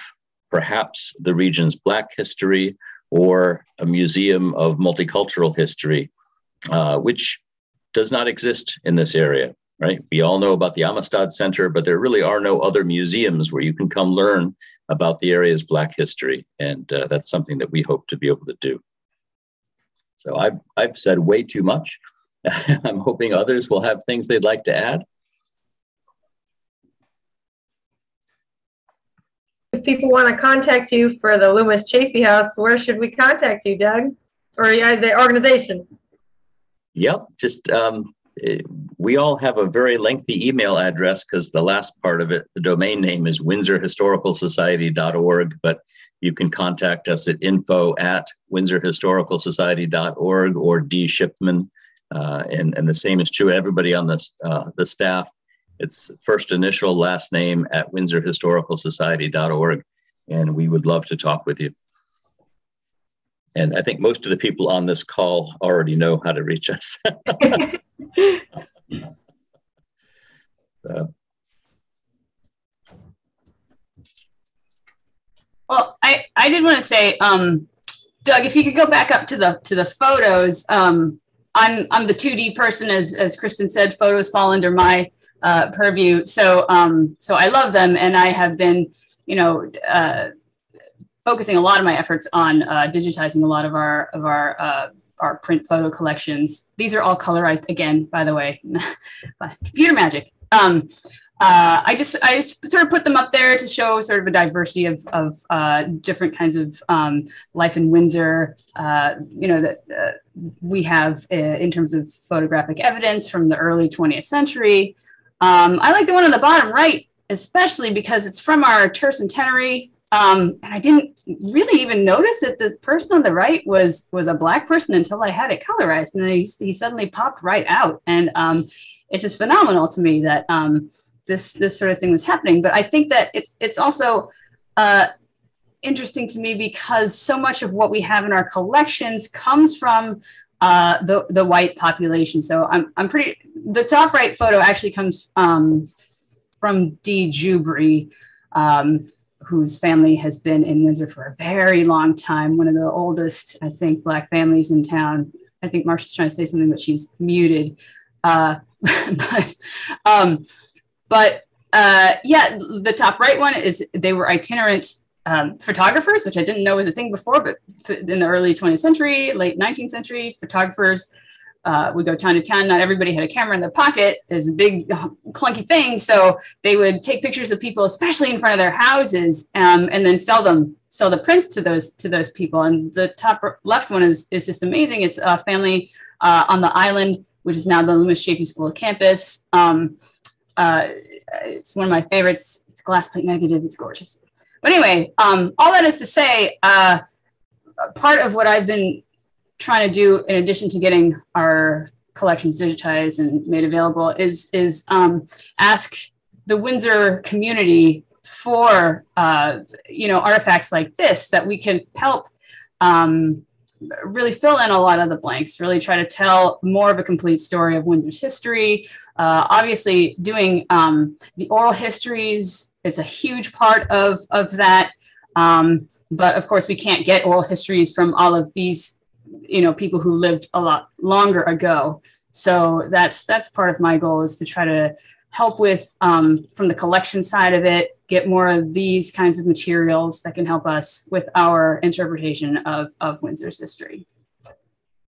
Speaker 9: perhaps the region's Black history or a museum of multicultural history, uh, which does not exist in this area right? We all know about the Amistad Center, but there really are no other museums where you can come learn about the area's Black history. And uh, that's something that we hope to be able to do. So I've, I've said way too much. I'm hoping others will have things they'd like to add.
Speaker 10: If people want to contact you for the Loomis Chaffee House, where should we contact you, Doug? Or uh, the organization?
Speaker 9: Yep, just um, we all have a very lengthy email address because the last part of it, the domain name is windsorhistoricalsociety.org, but you can contact us at info at windsorhistoricalsociety.org or D Shipman. Uh, and, and the same is true everybody on this, uh, the staff. It's first initial, last name at windsorhistoricalsociety.org. And we would love to talk with you. And I think most of the people on this call already know how to reach us.
Speaker 4: Well, I, I did want to say, um, Doug, if you could go back up to the to the photos. Um, I'm I'm the 2D person, as as Kristen said. Photos fall under my uh, purview, so um, so I love them, and I have been, you know, uh, focusing a lot of my efforts on uh, digitizing a lot of our of our uh, our print photo collections. These are all colorized again, by the way, computer magic. Um, uh, I just I just sort of put them up there to show sort of a diversity of, of uh, different kinds of um, life in Windsor. Uh, you know that uh, we have uh, in terms of photographic evidence from the early 20th century. Um, I like the one on the bottom right, especially because it's from our tercentenary um, and I didn't really even notice that the person on the right was was a black person until I had it colorized, and then he, he suddenly popped right out. And um, it's just phenomenal to me that um, this this sort of thing was happening. But I think that it's it's also uh, interesting to me because so much of what we have in our collections comes from uh, the the white population. So I'm I'm pretty. The top right photo actually comes um, from Dee Jubry. Um, whose family has been in Windsor for a very long time, one of the oldest, I think, Black families in town. I think Marcia's trying to say something, but she's muted. Uh, but um, but uh, yeah, the top right one is they were itinerant um, photographers, which I didn't know was a thing before, but in the early 20th century, late 19th century, photographers uh, would go town to town. Not everybody had a camera in their pocket. A big clunky thing. So they would take pictures of people, especially in front of their houses, um, and then sell them, sell the prints to those to those people. And the top left one is is just amazing. It's a family uh, on the island, which is now the Loomis Chaffee School campus. Um, uh, it's one of my favorites. It's glass plate negative. It's gorgeous. But anyway, um, all that is to say, uh, part of what I've been trying to do, in addition to getting our collections digitized and made available, is is um, ask the Windsor community for uh, you know artifacts like this that we can help um, really fill in a lot of the blanks. Really try to tell more of a complete story of Windsor's history. Uh, obviously, doing um, the oral histories is a huge part of of that. Um, but of course, we can't get oral histories from all of these, you know, people who lived a lot longer ago. So that's that's part of my goal is to try to help with um, from the collection side of it, get more of these kinds of materials that can help us with our interpretation of, of Windsor's history.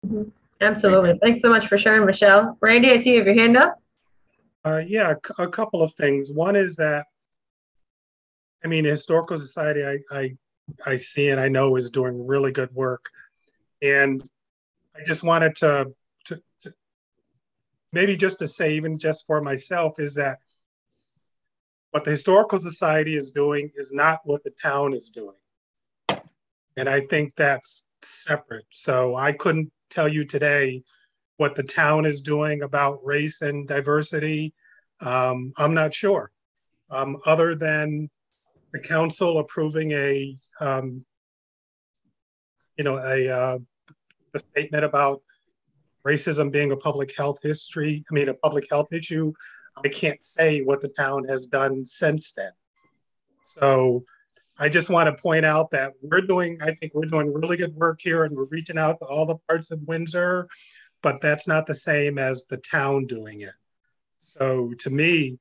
Speaker 10: Mm-hmm. Absolutely. Thanks so much for sharing, Michelle. Randy, I see you have your hand up.
Speaker 12: Uh, yeah, a couple of things. One is that, I mean, the Historical Society, I, I I see and I know is doing really good work. And I just wanted to, to, to maybe just to say, even just for myself, is that what the Historical Society is doing is not what the town is doing. And I think that's separate. So I couldn't tell you today what the town is doing about race and diversity. Um, I'm not sure. Um, other than the council approving a um, you know, a, uh, a statement about racism being a public health history, I mean, a public health issue. I can't say what the town has done since then. So I just want to point out that we're doing, I think we're doing really good work here and we're reaching out to all the parts of Windsor, but that's not the same as the town doing it. So to me,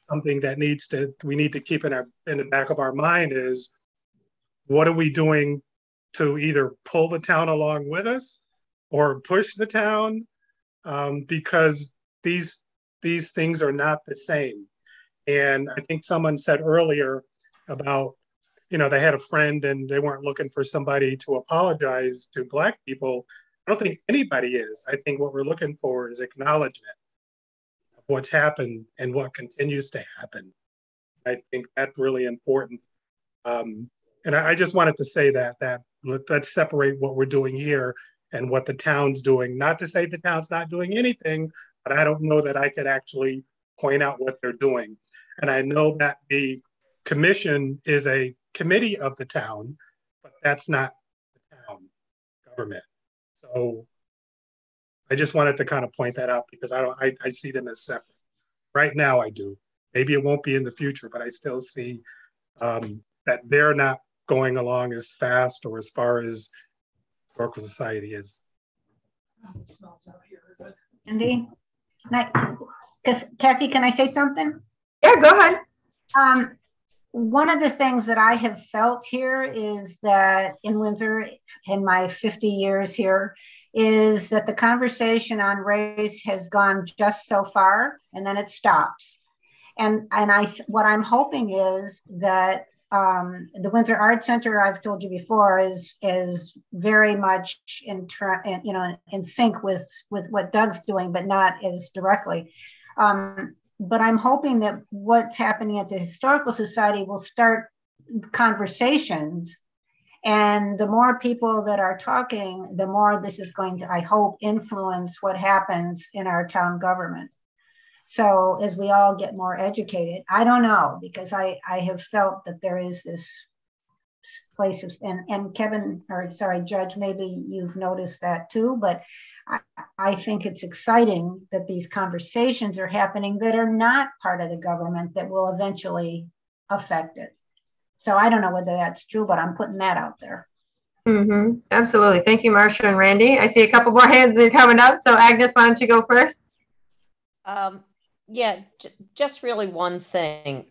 Speaker 12: something that needs to, we need to keep in our, in the back of our mind is what are we doing to either pull the town along with us or push the town um, because these these things are not the same. And i think someone said earlier about you know they had a friend and they weren't looking for somebody to apologize to black people. I don't think anybody is. I think what we're looking for is acknowledgement of what's happened and what continues to happen. I think that's really important. Um, and I, I just wanted to say that that let, let's separate what we're doing here and what the town's doing. Not to say the town's not doing anything, but I don't know that I could actually point out what they're doing. And I know that the commission is a committee of the town, but that's not the town government. So I just wanted to kind of point that out because I don't I, I see them as separate. Right now I do. Maybe it won't be in the future, but I still see um, that they're not going along as fast or as far as Historical Society is.
Speaker 6: Andy, because Kathy, can I say something?
Speaker 10: Yeah, go ahead.
Speaker 6: Um, one of the things that I have felt here is that in Windsor, in my 50 years here, is that the conversation on race has gone just so far and then it stops. And and I what I'm hoping is that um, the Windsor Art Center, I've told you before, is is very much in, in you know in sync with with what Doug's doing, but not as directly. Um, but I'm hoping that what's happening at the Historical Society will start conversations, and the more people that are talking, the more this is going to, I hope, influence what happens in our town government. So as we all get more educated, I don't know because I I have felt that there is this place of and and Kevin or sorry Judge maybe you've noticed that too, but I, I think it's exciting that these conversations are happening that are not part of the government that will eventually affect it. So I don't know whether that's true, but I'm putting that out there.
Speaker 10: Mm-hmm. Absolutely. Thank you, Marcia and Randy. I see a couple more hands are coming up. So Agnes, why don't you go first?
Speaker 13: Um, yeah, j- just really one thing,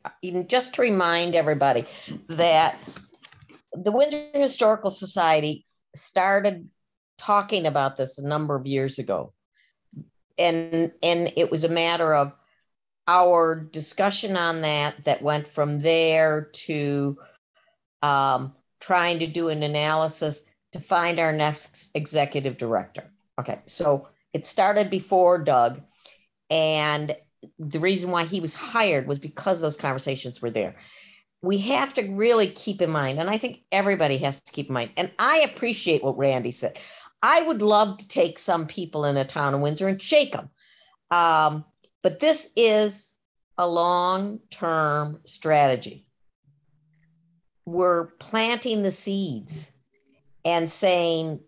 Speaker 13: just to remind everybody that the Windsor Historical Society started talking about this a number of years ago. and and it was a matter of our discussion on that that went from there to um, trying to do an analysis to find our next executive director. Okay, so it started before Doug, and the reason why he was hired was because those conversations were there. We have to really keep in mind, and I think everybody has to keep in mind, and I appreciate what Randy said. I would love to take some people in a town of Windsor and shake them. Um, but this is a long term strategy. We're planting the seeds and saying,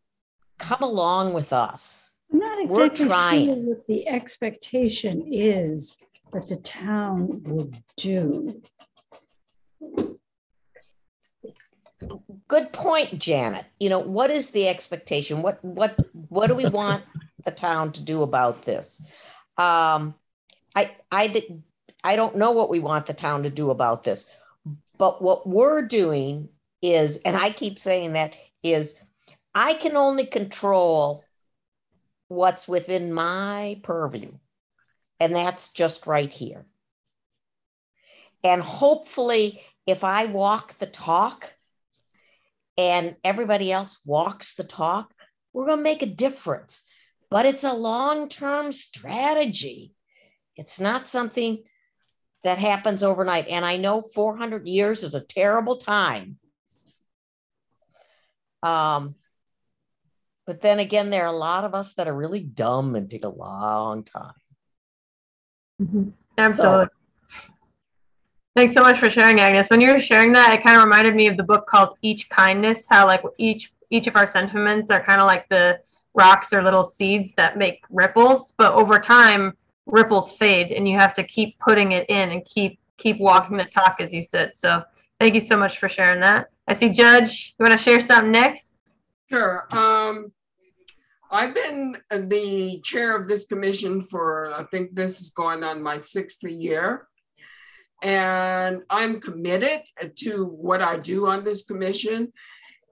Speaker 13: come along with us.
Speaker 14: I'm not exactly sure what the expectation is that the town would do.
Speaker 13: Good point, Janet. You know, what is the expectation? What what what do we want the town to do about this? Um, I I I don't know what we want the town to do about this, but what we're doing is, and I keep saying that is, I can only control what's within my purview, and that's just right here. And hopefully, if I walk the talk and everybody else walks the talk, we're going to make a difference. But it's a long term strategy. It's not something that happens overnight. And I know 400 years is a terrible time. Um, but then again, there are a lot of us that are really dumb and take a long time.
Speaker 10: Mm-hmm. Absolutely. So, Thanks so much for sharing, Agnes. When you were sharing that, it kind of reminded me of the book called Each Kindness, how like each each of our sentiments are kind of like the rocks or little seeds that make ripples, but over time ripples fade and you have to keep putting it in and keep keep walking the talk as you said. So thank you so much for sharing that. I see Judge, you want to share something next?
Speaker 2: Sure. Um, I've been the chair of this commission for, I think this is going on my sixth year. And I'm committed to what I do on this commission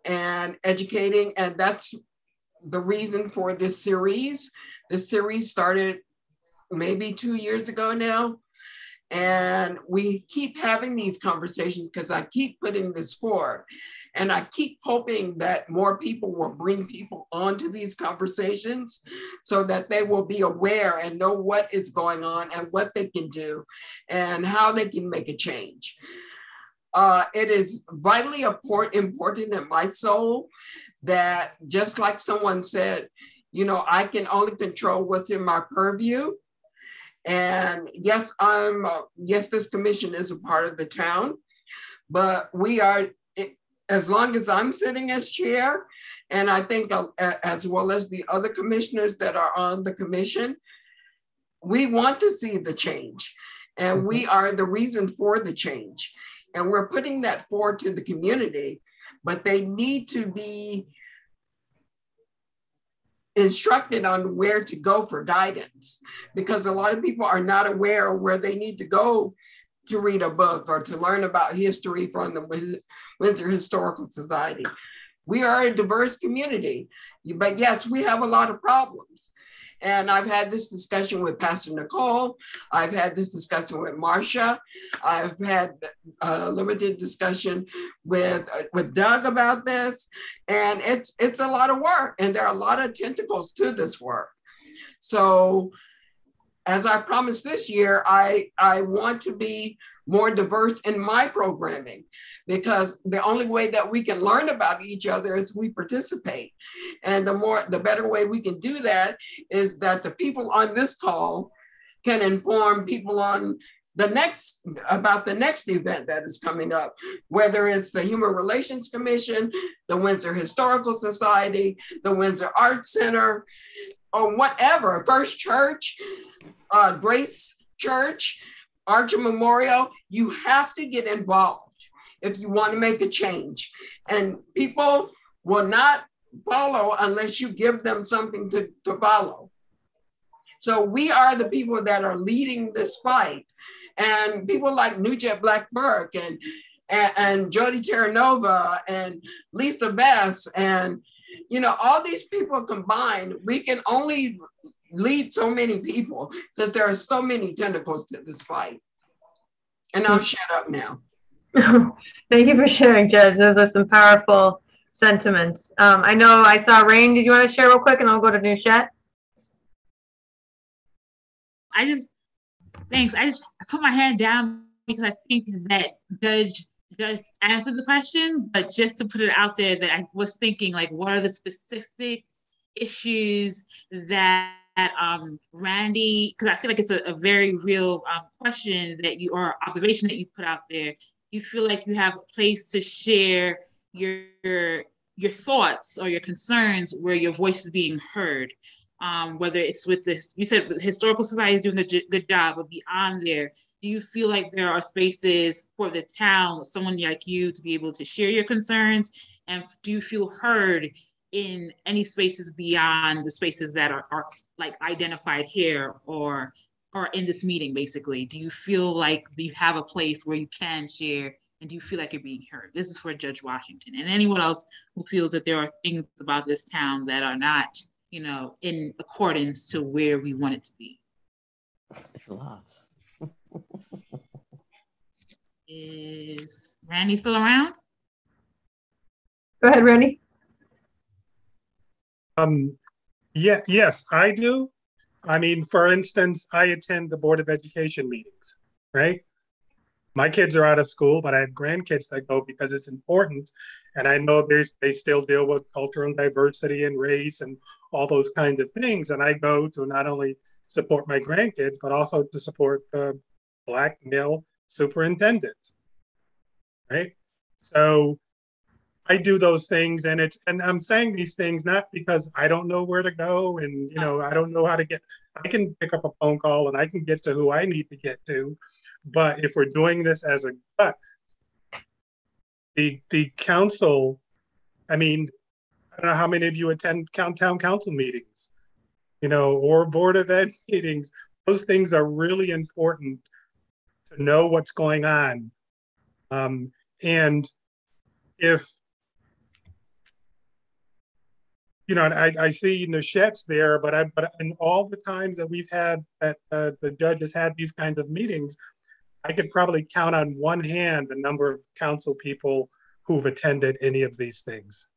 Speaker 2: and educating. And that's the reason for this series. This series started maybe two years ago now. And we keep having these conversations because I keep putting this forward. And I keep hoping that more people will bring people onto these conversations so that they will be aware and know what is going on and what they can do and how they can make a change. Uh, it is vitally important in my soul that just like someone said, you know, I can only control what's in my purview. And yes, I'm, uh, yes, this commission is a part of the town, but we are as long as I'm sitting as chair, and I think uh, as well as the other commissioners that are on the commission, we want to see the change. And we mm-hmm. are the reason for the change. And we're putting that forward to the community, but they need to be instructed on where to go for guidance because a lot of people are not aware of where they need to go to read a book or to learn about history from the Windsor Historical Society. We are a diverse community, but yes, we have a lot of problems. And I've had this discussion with Pastor Nicole. I've had this discussion with Marcia. I've had a limited discussion with, with Doug about this. And it's, it's a lot of work and there are a lot of tentacles to this work. So as I promised this year, I, I want to be more diverse in my programming because the only way that we can learn about each other is we participate. And the more, the better way we can do that is that the people on this call can inform people on the next about the next event that is coming up, whether it's the Human Relations Commission, the Windsor Historical Society, the Windsor Arts Center, or whatever, First Church, uh, Grace Church, Archer Memorial, you have to get involved if you want to make a change. And people will not follow unless you give them something to, to follow. So we are the people that are leading this fight. And people like Nuchette Black Burke and, and, and Jody Terranova and Lisa Bess and you know all these people combined, we can only lead so many people because there are so many tentacles to this fight. And I'll shut up now.
Speaker 10: Thank you for sharing, Judge. Those are some powerful sentiments. Um, I know I saw Rain. Did you want to share real quick, and then we'll go to Nuchette?
Speaker 7: I just thanks. I just I put my hand down because I think that Judge just answered the question, but just to put it out there that I was thinking like, what are the specific issues that um, Randy, because I feel like it's a, a very real um, question that you or observation that you put out there. You feel like you have a place to share your your thoughts or your concerns where your voice is being heard. Um, whether it's with this, you said the historical society is doing a good job, but beyond there, do you feel like there are spaces for the town, someone like you, to be able to share your concerns? And do you feel heard in any spaces beyond the spaces that are, are like identified here or or in this meeting basically? Do you feel like you have a place where you can share and do you feel like you're being heard? This is for judge washington and anyone else who feels that there are things about this town that are not you know in accordance to where we want it to be.
Speaker 13: There's lots
Speaker 7: is randy still around
Speaker 10: go ahead randy
Speaker 12: um yeah, yes, I do. I mean, for instance, I attend the Board of Education meetings, right? My kids are out of school, but I have grandkids that go because it's important. And I know there's they still deal with cultural diversity and race and all those kinds of things. And I go to not only support my grandkids, but also to support the black male superintendent. Right. So I do those things and it's and I'm saying these things not because I don't know where to go and you know I don't know how to get I can pick up a phone call and I can get to who I need to get to but if we're doing this as a gut the the council I mean I don't know how many of you attend town council meetings you know or board of ed meetings those things are really important to know what's going on um, and if you know, I, I see Nuchette's there, but I, but in all the times that we've had that uh, the judges had these kinds of meetings, I could probably count on one hand the number of council people who've attended any of these things.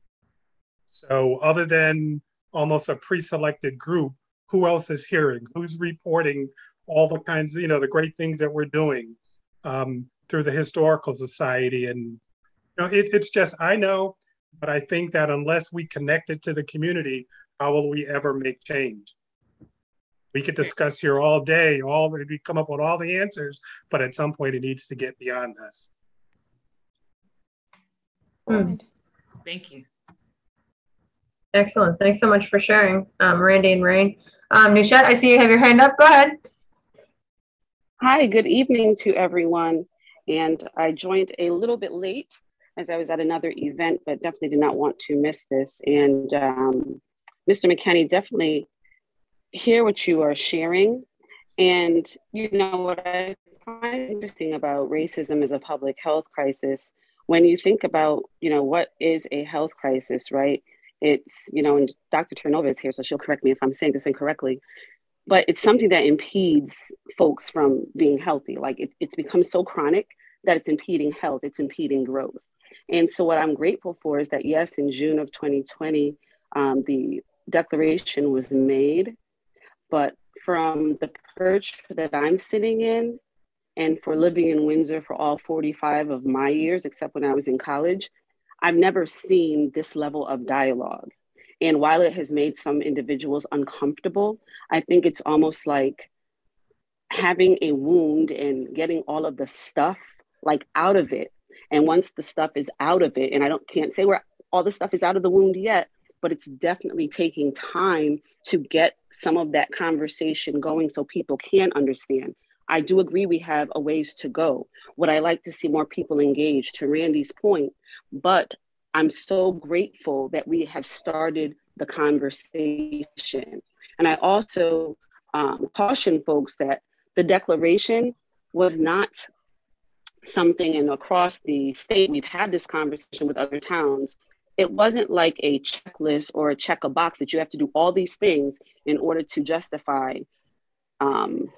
Speaker 12: So other than almost a pre-selected group, who else is hearing? Who's reporting all the kinds, you know, the great things that we're doing um, through the historical society? And you know, it, it's just I know but I think that unless we connect it to the community, how will we ever make change? We could discuss here all day, all we come up with all the answers, but at some point it needs to get beyond us.
Speaker 10: Hmm.
Speaker 7: Thank you.
Speaker 10: Excellent. Thanks so much for sharing, um, Randy and Rain. Um, Nuchette, I see you have your hand up. Go ahead.
Speaker 15: Hi, good evening to everyone. And I joined a little bit late as I was at another event, but definitely did not want to miss this. And um, Mr. McKenney, definitely hear what you are sharing. And you know what I find interesting about racism as a public health crisis, when you think about, you know, what is a health crisis, right? It's, you know, and Dr. Terranova is here, so she'll correct me if I'm saying this incorrectly, but it's something that impedes folks from being healthy. Like it, it's become so chronic that it's impeding health, it's impeding growth. And so, what I'm grateful for is that, yes, in June of 2020, um, the declaration was made, but from the perch that I'm sitting in, and for living in Windsor for all 45 of my years, except when I was in college, I've never seen this level of dialogue. And while it has made some individuals uncomfortable, I think it's almost like having a wound and getting all of the stuff like out of it and once the stuff is out of it, and I don't can't say where all the stuff is out of the wound yet, but it's definitely taking time to get some of that conversation going so people can understand. I do agree we have a ways to go. Would I like to see more people engaged to Randy's point? But I'm so grateful that we have started the conversation. And I also um, caution folks that the declaration was not something and across the state. We've had this conversation with other towns. It wasn't like a checklist or a check a box that you have to do all these things in order to justify um,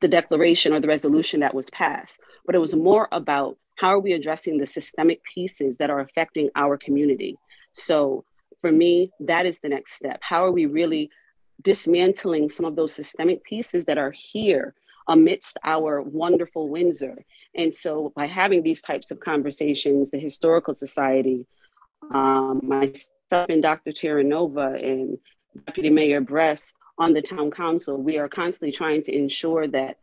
Speaker 15: the declaration or the resolution that was passed, but it was more about how are we addressing the systemic pieces that are affecting our community. So for me, that is the next step. How are we really dismantling some of those systemic pieces that are here amidst our wonderful Windsor? And so by having these types of conversations, the Historical Society, um, myself and Dr. Terranova and Deputy Mayor Bress on the town council, we are constantly trying to ensure that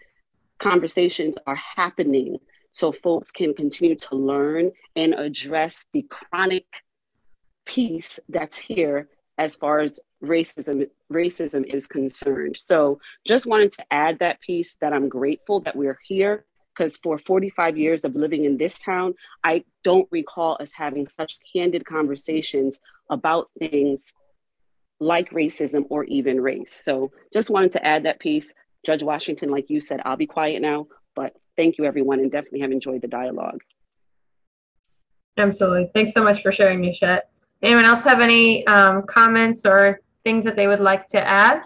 Speaker 15: conversations are happening so folks can continue to learn and address the chronic piece that's here as far as racism racism is concerned. So just wanted to add that piece that I'm grateful that we're here because for 45 years of living in this town, I don't recall us having such candid conversations about things like racism or even race. So just wanted to add that piece. Judge Washington, like you said, I'll be quiet now, but thank you everyone and definitely have enjoyed the dialogue.
Speaker 10: Absolutely. Thanks so much for sharing, Nuchette. Anyone else have any um, comments or things that they would like to add?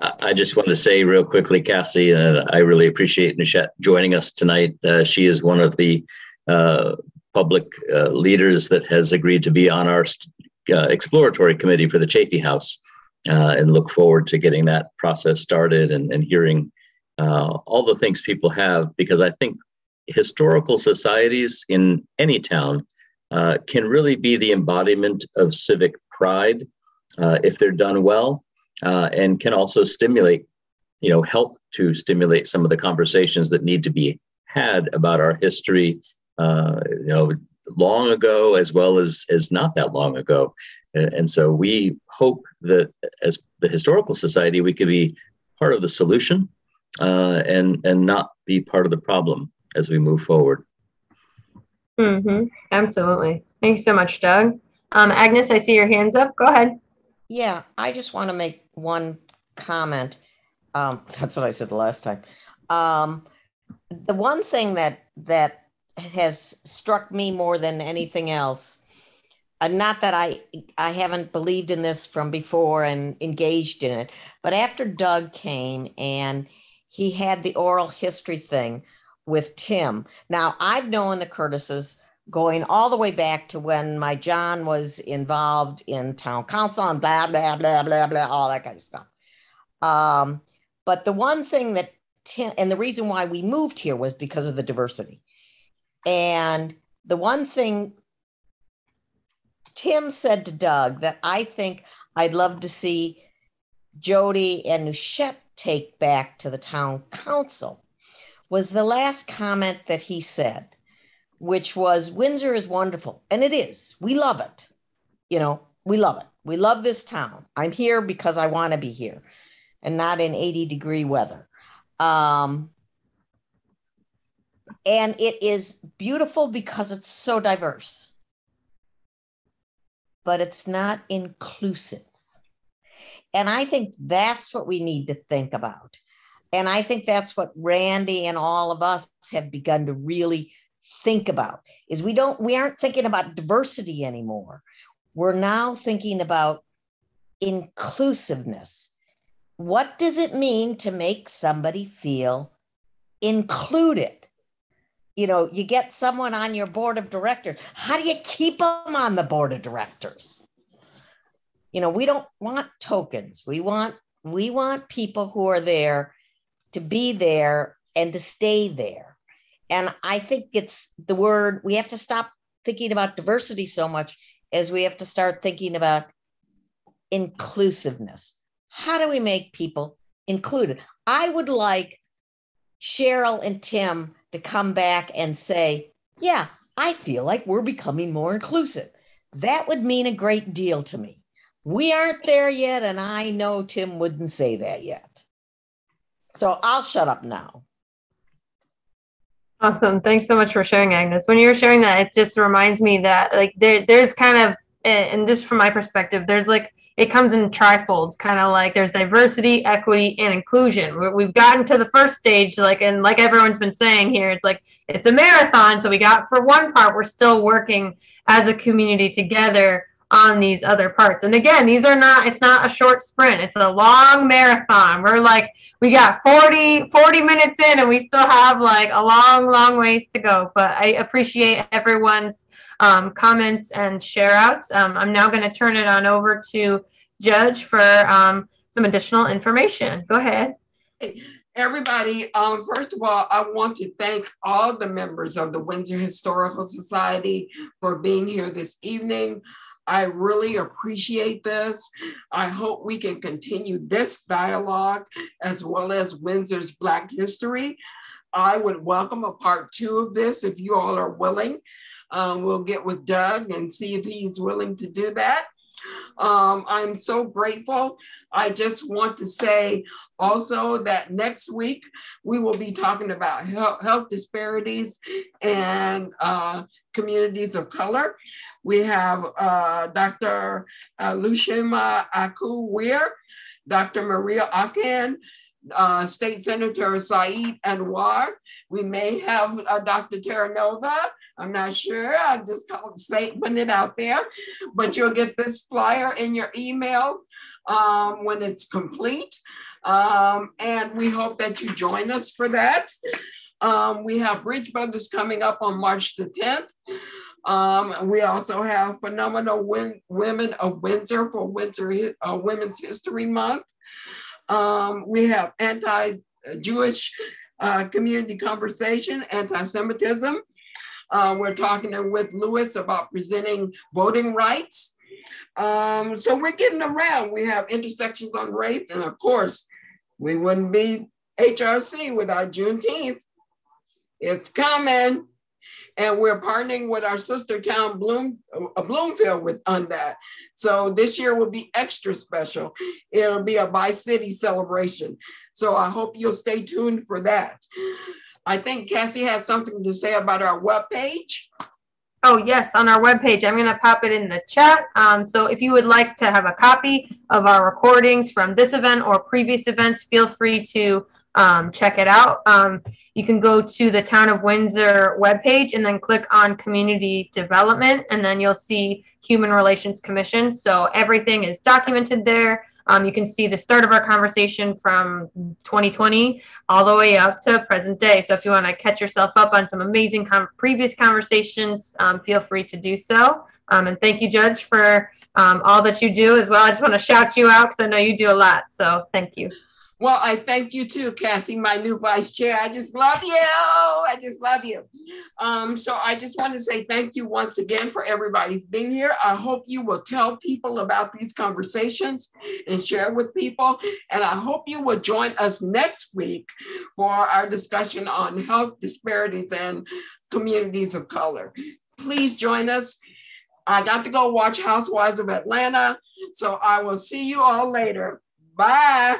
Speaker 9: I just want to say real quickly, Cassie, uh, I really appreciate Nuchette joining us tonight. Uh, she is one of the uh, public uh, leaders that has agreed to be on our uh, exploratory committee for the Chaffee House uh, and look forward to getting that process started and, and hearing all the things people have because I think historical societies in any town can really be the embodiment of civic pride if they're done well uh, and can also stimulate, you know, help to stimulate some of the conversations that need to be had about our history, uh, you know, long ago as well as as not that long ago. And so we hope that as the historical society, we could be part of the solution uh, and and not be part of the problem as we move forward.
Speaker 10: Mm-hmm. Absolutely. Thank you so much, Doug. Um, Agnes, I see your hands up. Go ahead.
Speaker 13: Yeah, I just want to make one comment. Um, that's what I said the last time. Um, the one thing that that has struck me more than anything else, uh, not that I I haven't believed in this from before and engaged in it, but after Doug came and he had the oral history thing with Tim. Now I've known the Curtises going all the way back to when my John was involved in town council and blah, blah, blah, blah, blah, all that kind of stuff. Um, but the one thing that Tim, and the reason why we moved here was because of the diversity. And the one thing Tim said to Doug that I think I'd love to see Jody and Nuchette take back to the town council was the last comment that he said which was Windsor is wonderful. And it is. We love it. You know, we love it. We love this town. I'm here because I want to be here and not in 80 degree weather. Um, and it is beautiful because it's so diverse, but it's not inclusive. And I think that's what we need to think about. And I think that's what Randy and all of us have begun to really think about is we don't we aren't thinking about diversity anymore. We're now thinking about inclusiveness. What does it mean to make somebody feel included? You know you get someone on your board of directors. How do you keep them on the board of directors you know we don't want tokens we want we want people who are there to be there and to stay there and I think it's the word we have to stop thinking about diversity so much as we have to start thinking about inclusiveness. How do we make people included? I would like Cheryl and Tim to come back and say, Yeah, I feel like we're becoming more inclusive. That would mean a great deal to me. We aren't there yet, and I know Tim wouldn't say that yet. So I'll shut up now.
Speaker 10: Awesome. Thanks so much for sharing, Agnes. When you were sharing that, it just reminds me that like there there's kind of and just from my perspective, there's like it comes in trifolds, kind of like there's diversity, equity, and inclusion. We've gotten to the first stage, like and like everyone's been saying here, it's like it's a marathon. So we got for one part, we're still working as a community together on these other parts. And again, these are not, it's not a short sprint, it's a long marathon. We're like, we got 40, 40 minutes in and we still have like a long, long ways to go. But I appreciate everyone's um, comments and share outs. Um, I'm now going to turn it on over to Judge for um, some additional information. Go ahead.
Speaker 2: Everybody, um, first of all, I want to thank all the members of the Windsor Historical Society for being here this evening. I really appreciate this. I hope we can continue this dialogue as well as Windsor's Black History. I would welcome a part two of this if you all are willing. Um, we'll get with Doug and see if he's willing to do that. Um, I'm so grateful. I just want to say also that next week we will be talking about health, disparities and uh, communities of color. We have uh, Dr. Uh, Lushima Aku Weir, Dr. Maria Akan, uh, State Senator Saud Anwar. We may have uh, Dr. Terranova. I'm not sure. I'm just called say, putting it out there, but you'll get this flyer in your email um, when it's complete. Um, and we hope that you join us for that. Um, we have Bridge Brothers coming up on March the 10th. Um, we also have Phenomenal Win- Women of Windsor for Windsor uh, Women's History Month. Um, we have anti-Jewish uh, community conversation, anti-Semitism. Uh, we're talking with Lewis about presenting voting rights. Um, so we're getting around. We have intersections on rape, and of course, we wouldn't be HRC without Juneteenth. It's coming. And we're partnering with our sister town, Bloom, uh, Bloomfield, with on that. So this year will be extra special. It'll be a bi-city celebration. So I hope you'll stay tuned for that. I think Cassie has something to say about our webpage.
Speaker 10: Oh, yes, on our webpage. I'm going to pop it in the chat. Um, so if you would like to have a copy of our recordings from this event or previous events, feel free to um, check it out. Um, you can go to the Town of Windsor webpage and then click on Community Development, and then you'll see Human Relations Commission. So everything is documented there. Um, you can see the start of our conversation from 2020 all the way up to present day. So if you want to catch yourself up on some amazing com- previous conversations, um, feel free to do so. Um, and thank you, Judge, for um, all that you do as well. I just want to shout you out because I know you do a lot. So thank you.
Speaker 2: Well, I thank you too, Cassie, my new vice chair. I just love you. I just love you. Um, so I just want to say thank you once again for everybody being here. I hope you will tell people about these conversations and share with people. And I hope you will join us next week for our discussion on health disparities and communities of color. Please join us. I got to go watch Housewives of Atlanta. So I will see you all later. Bye.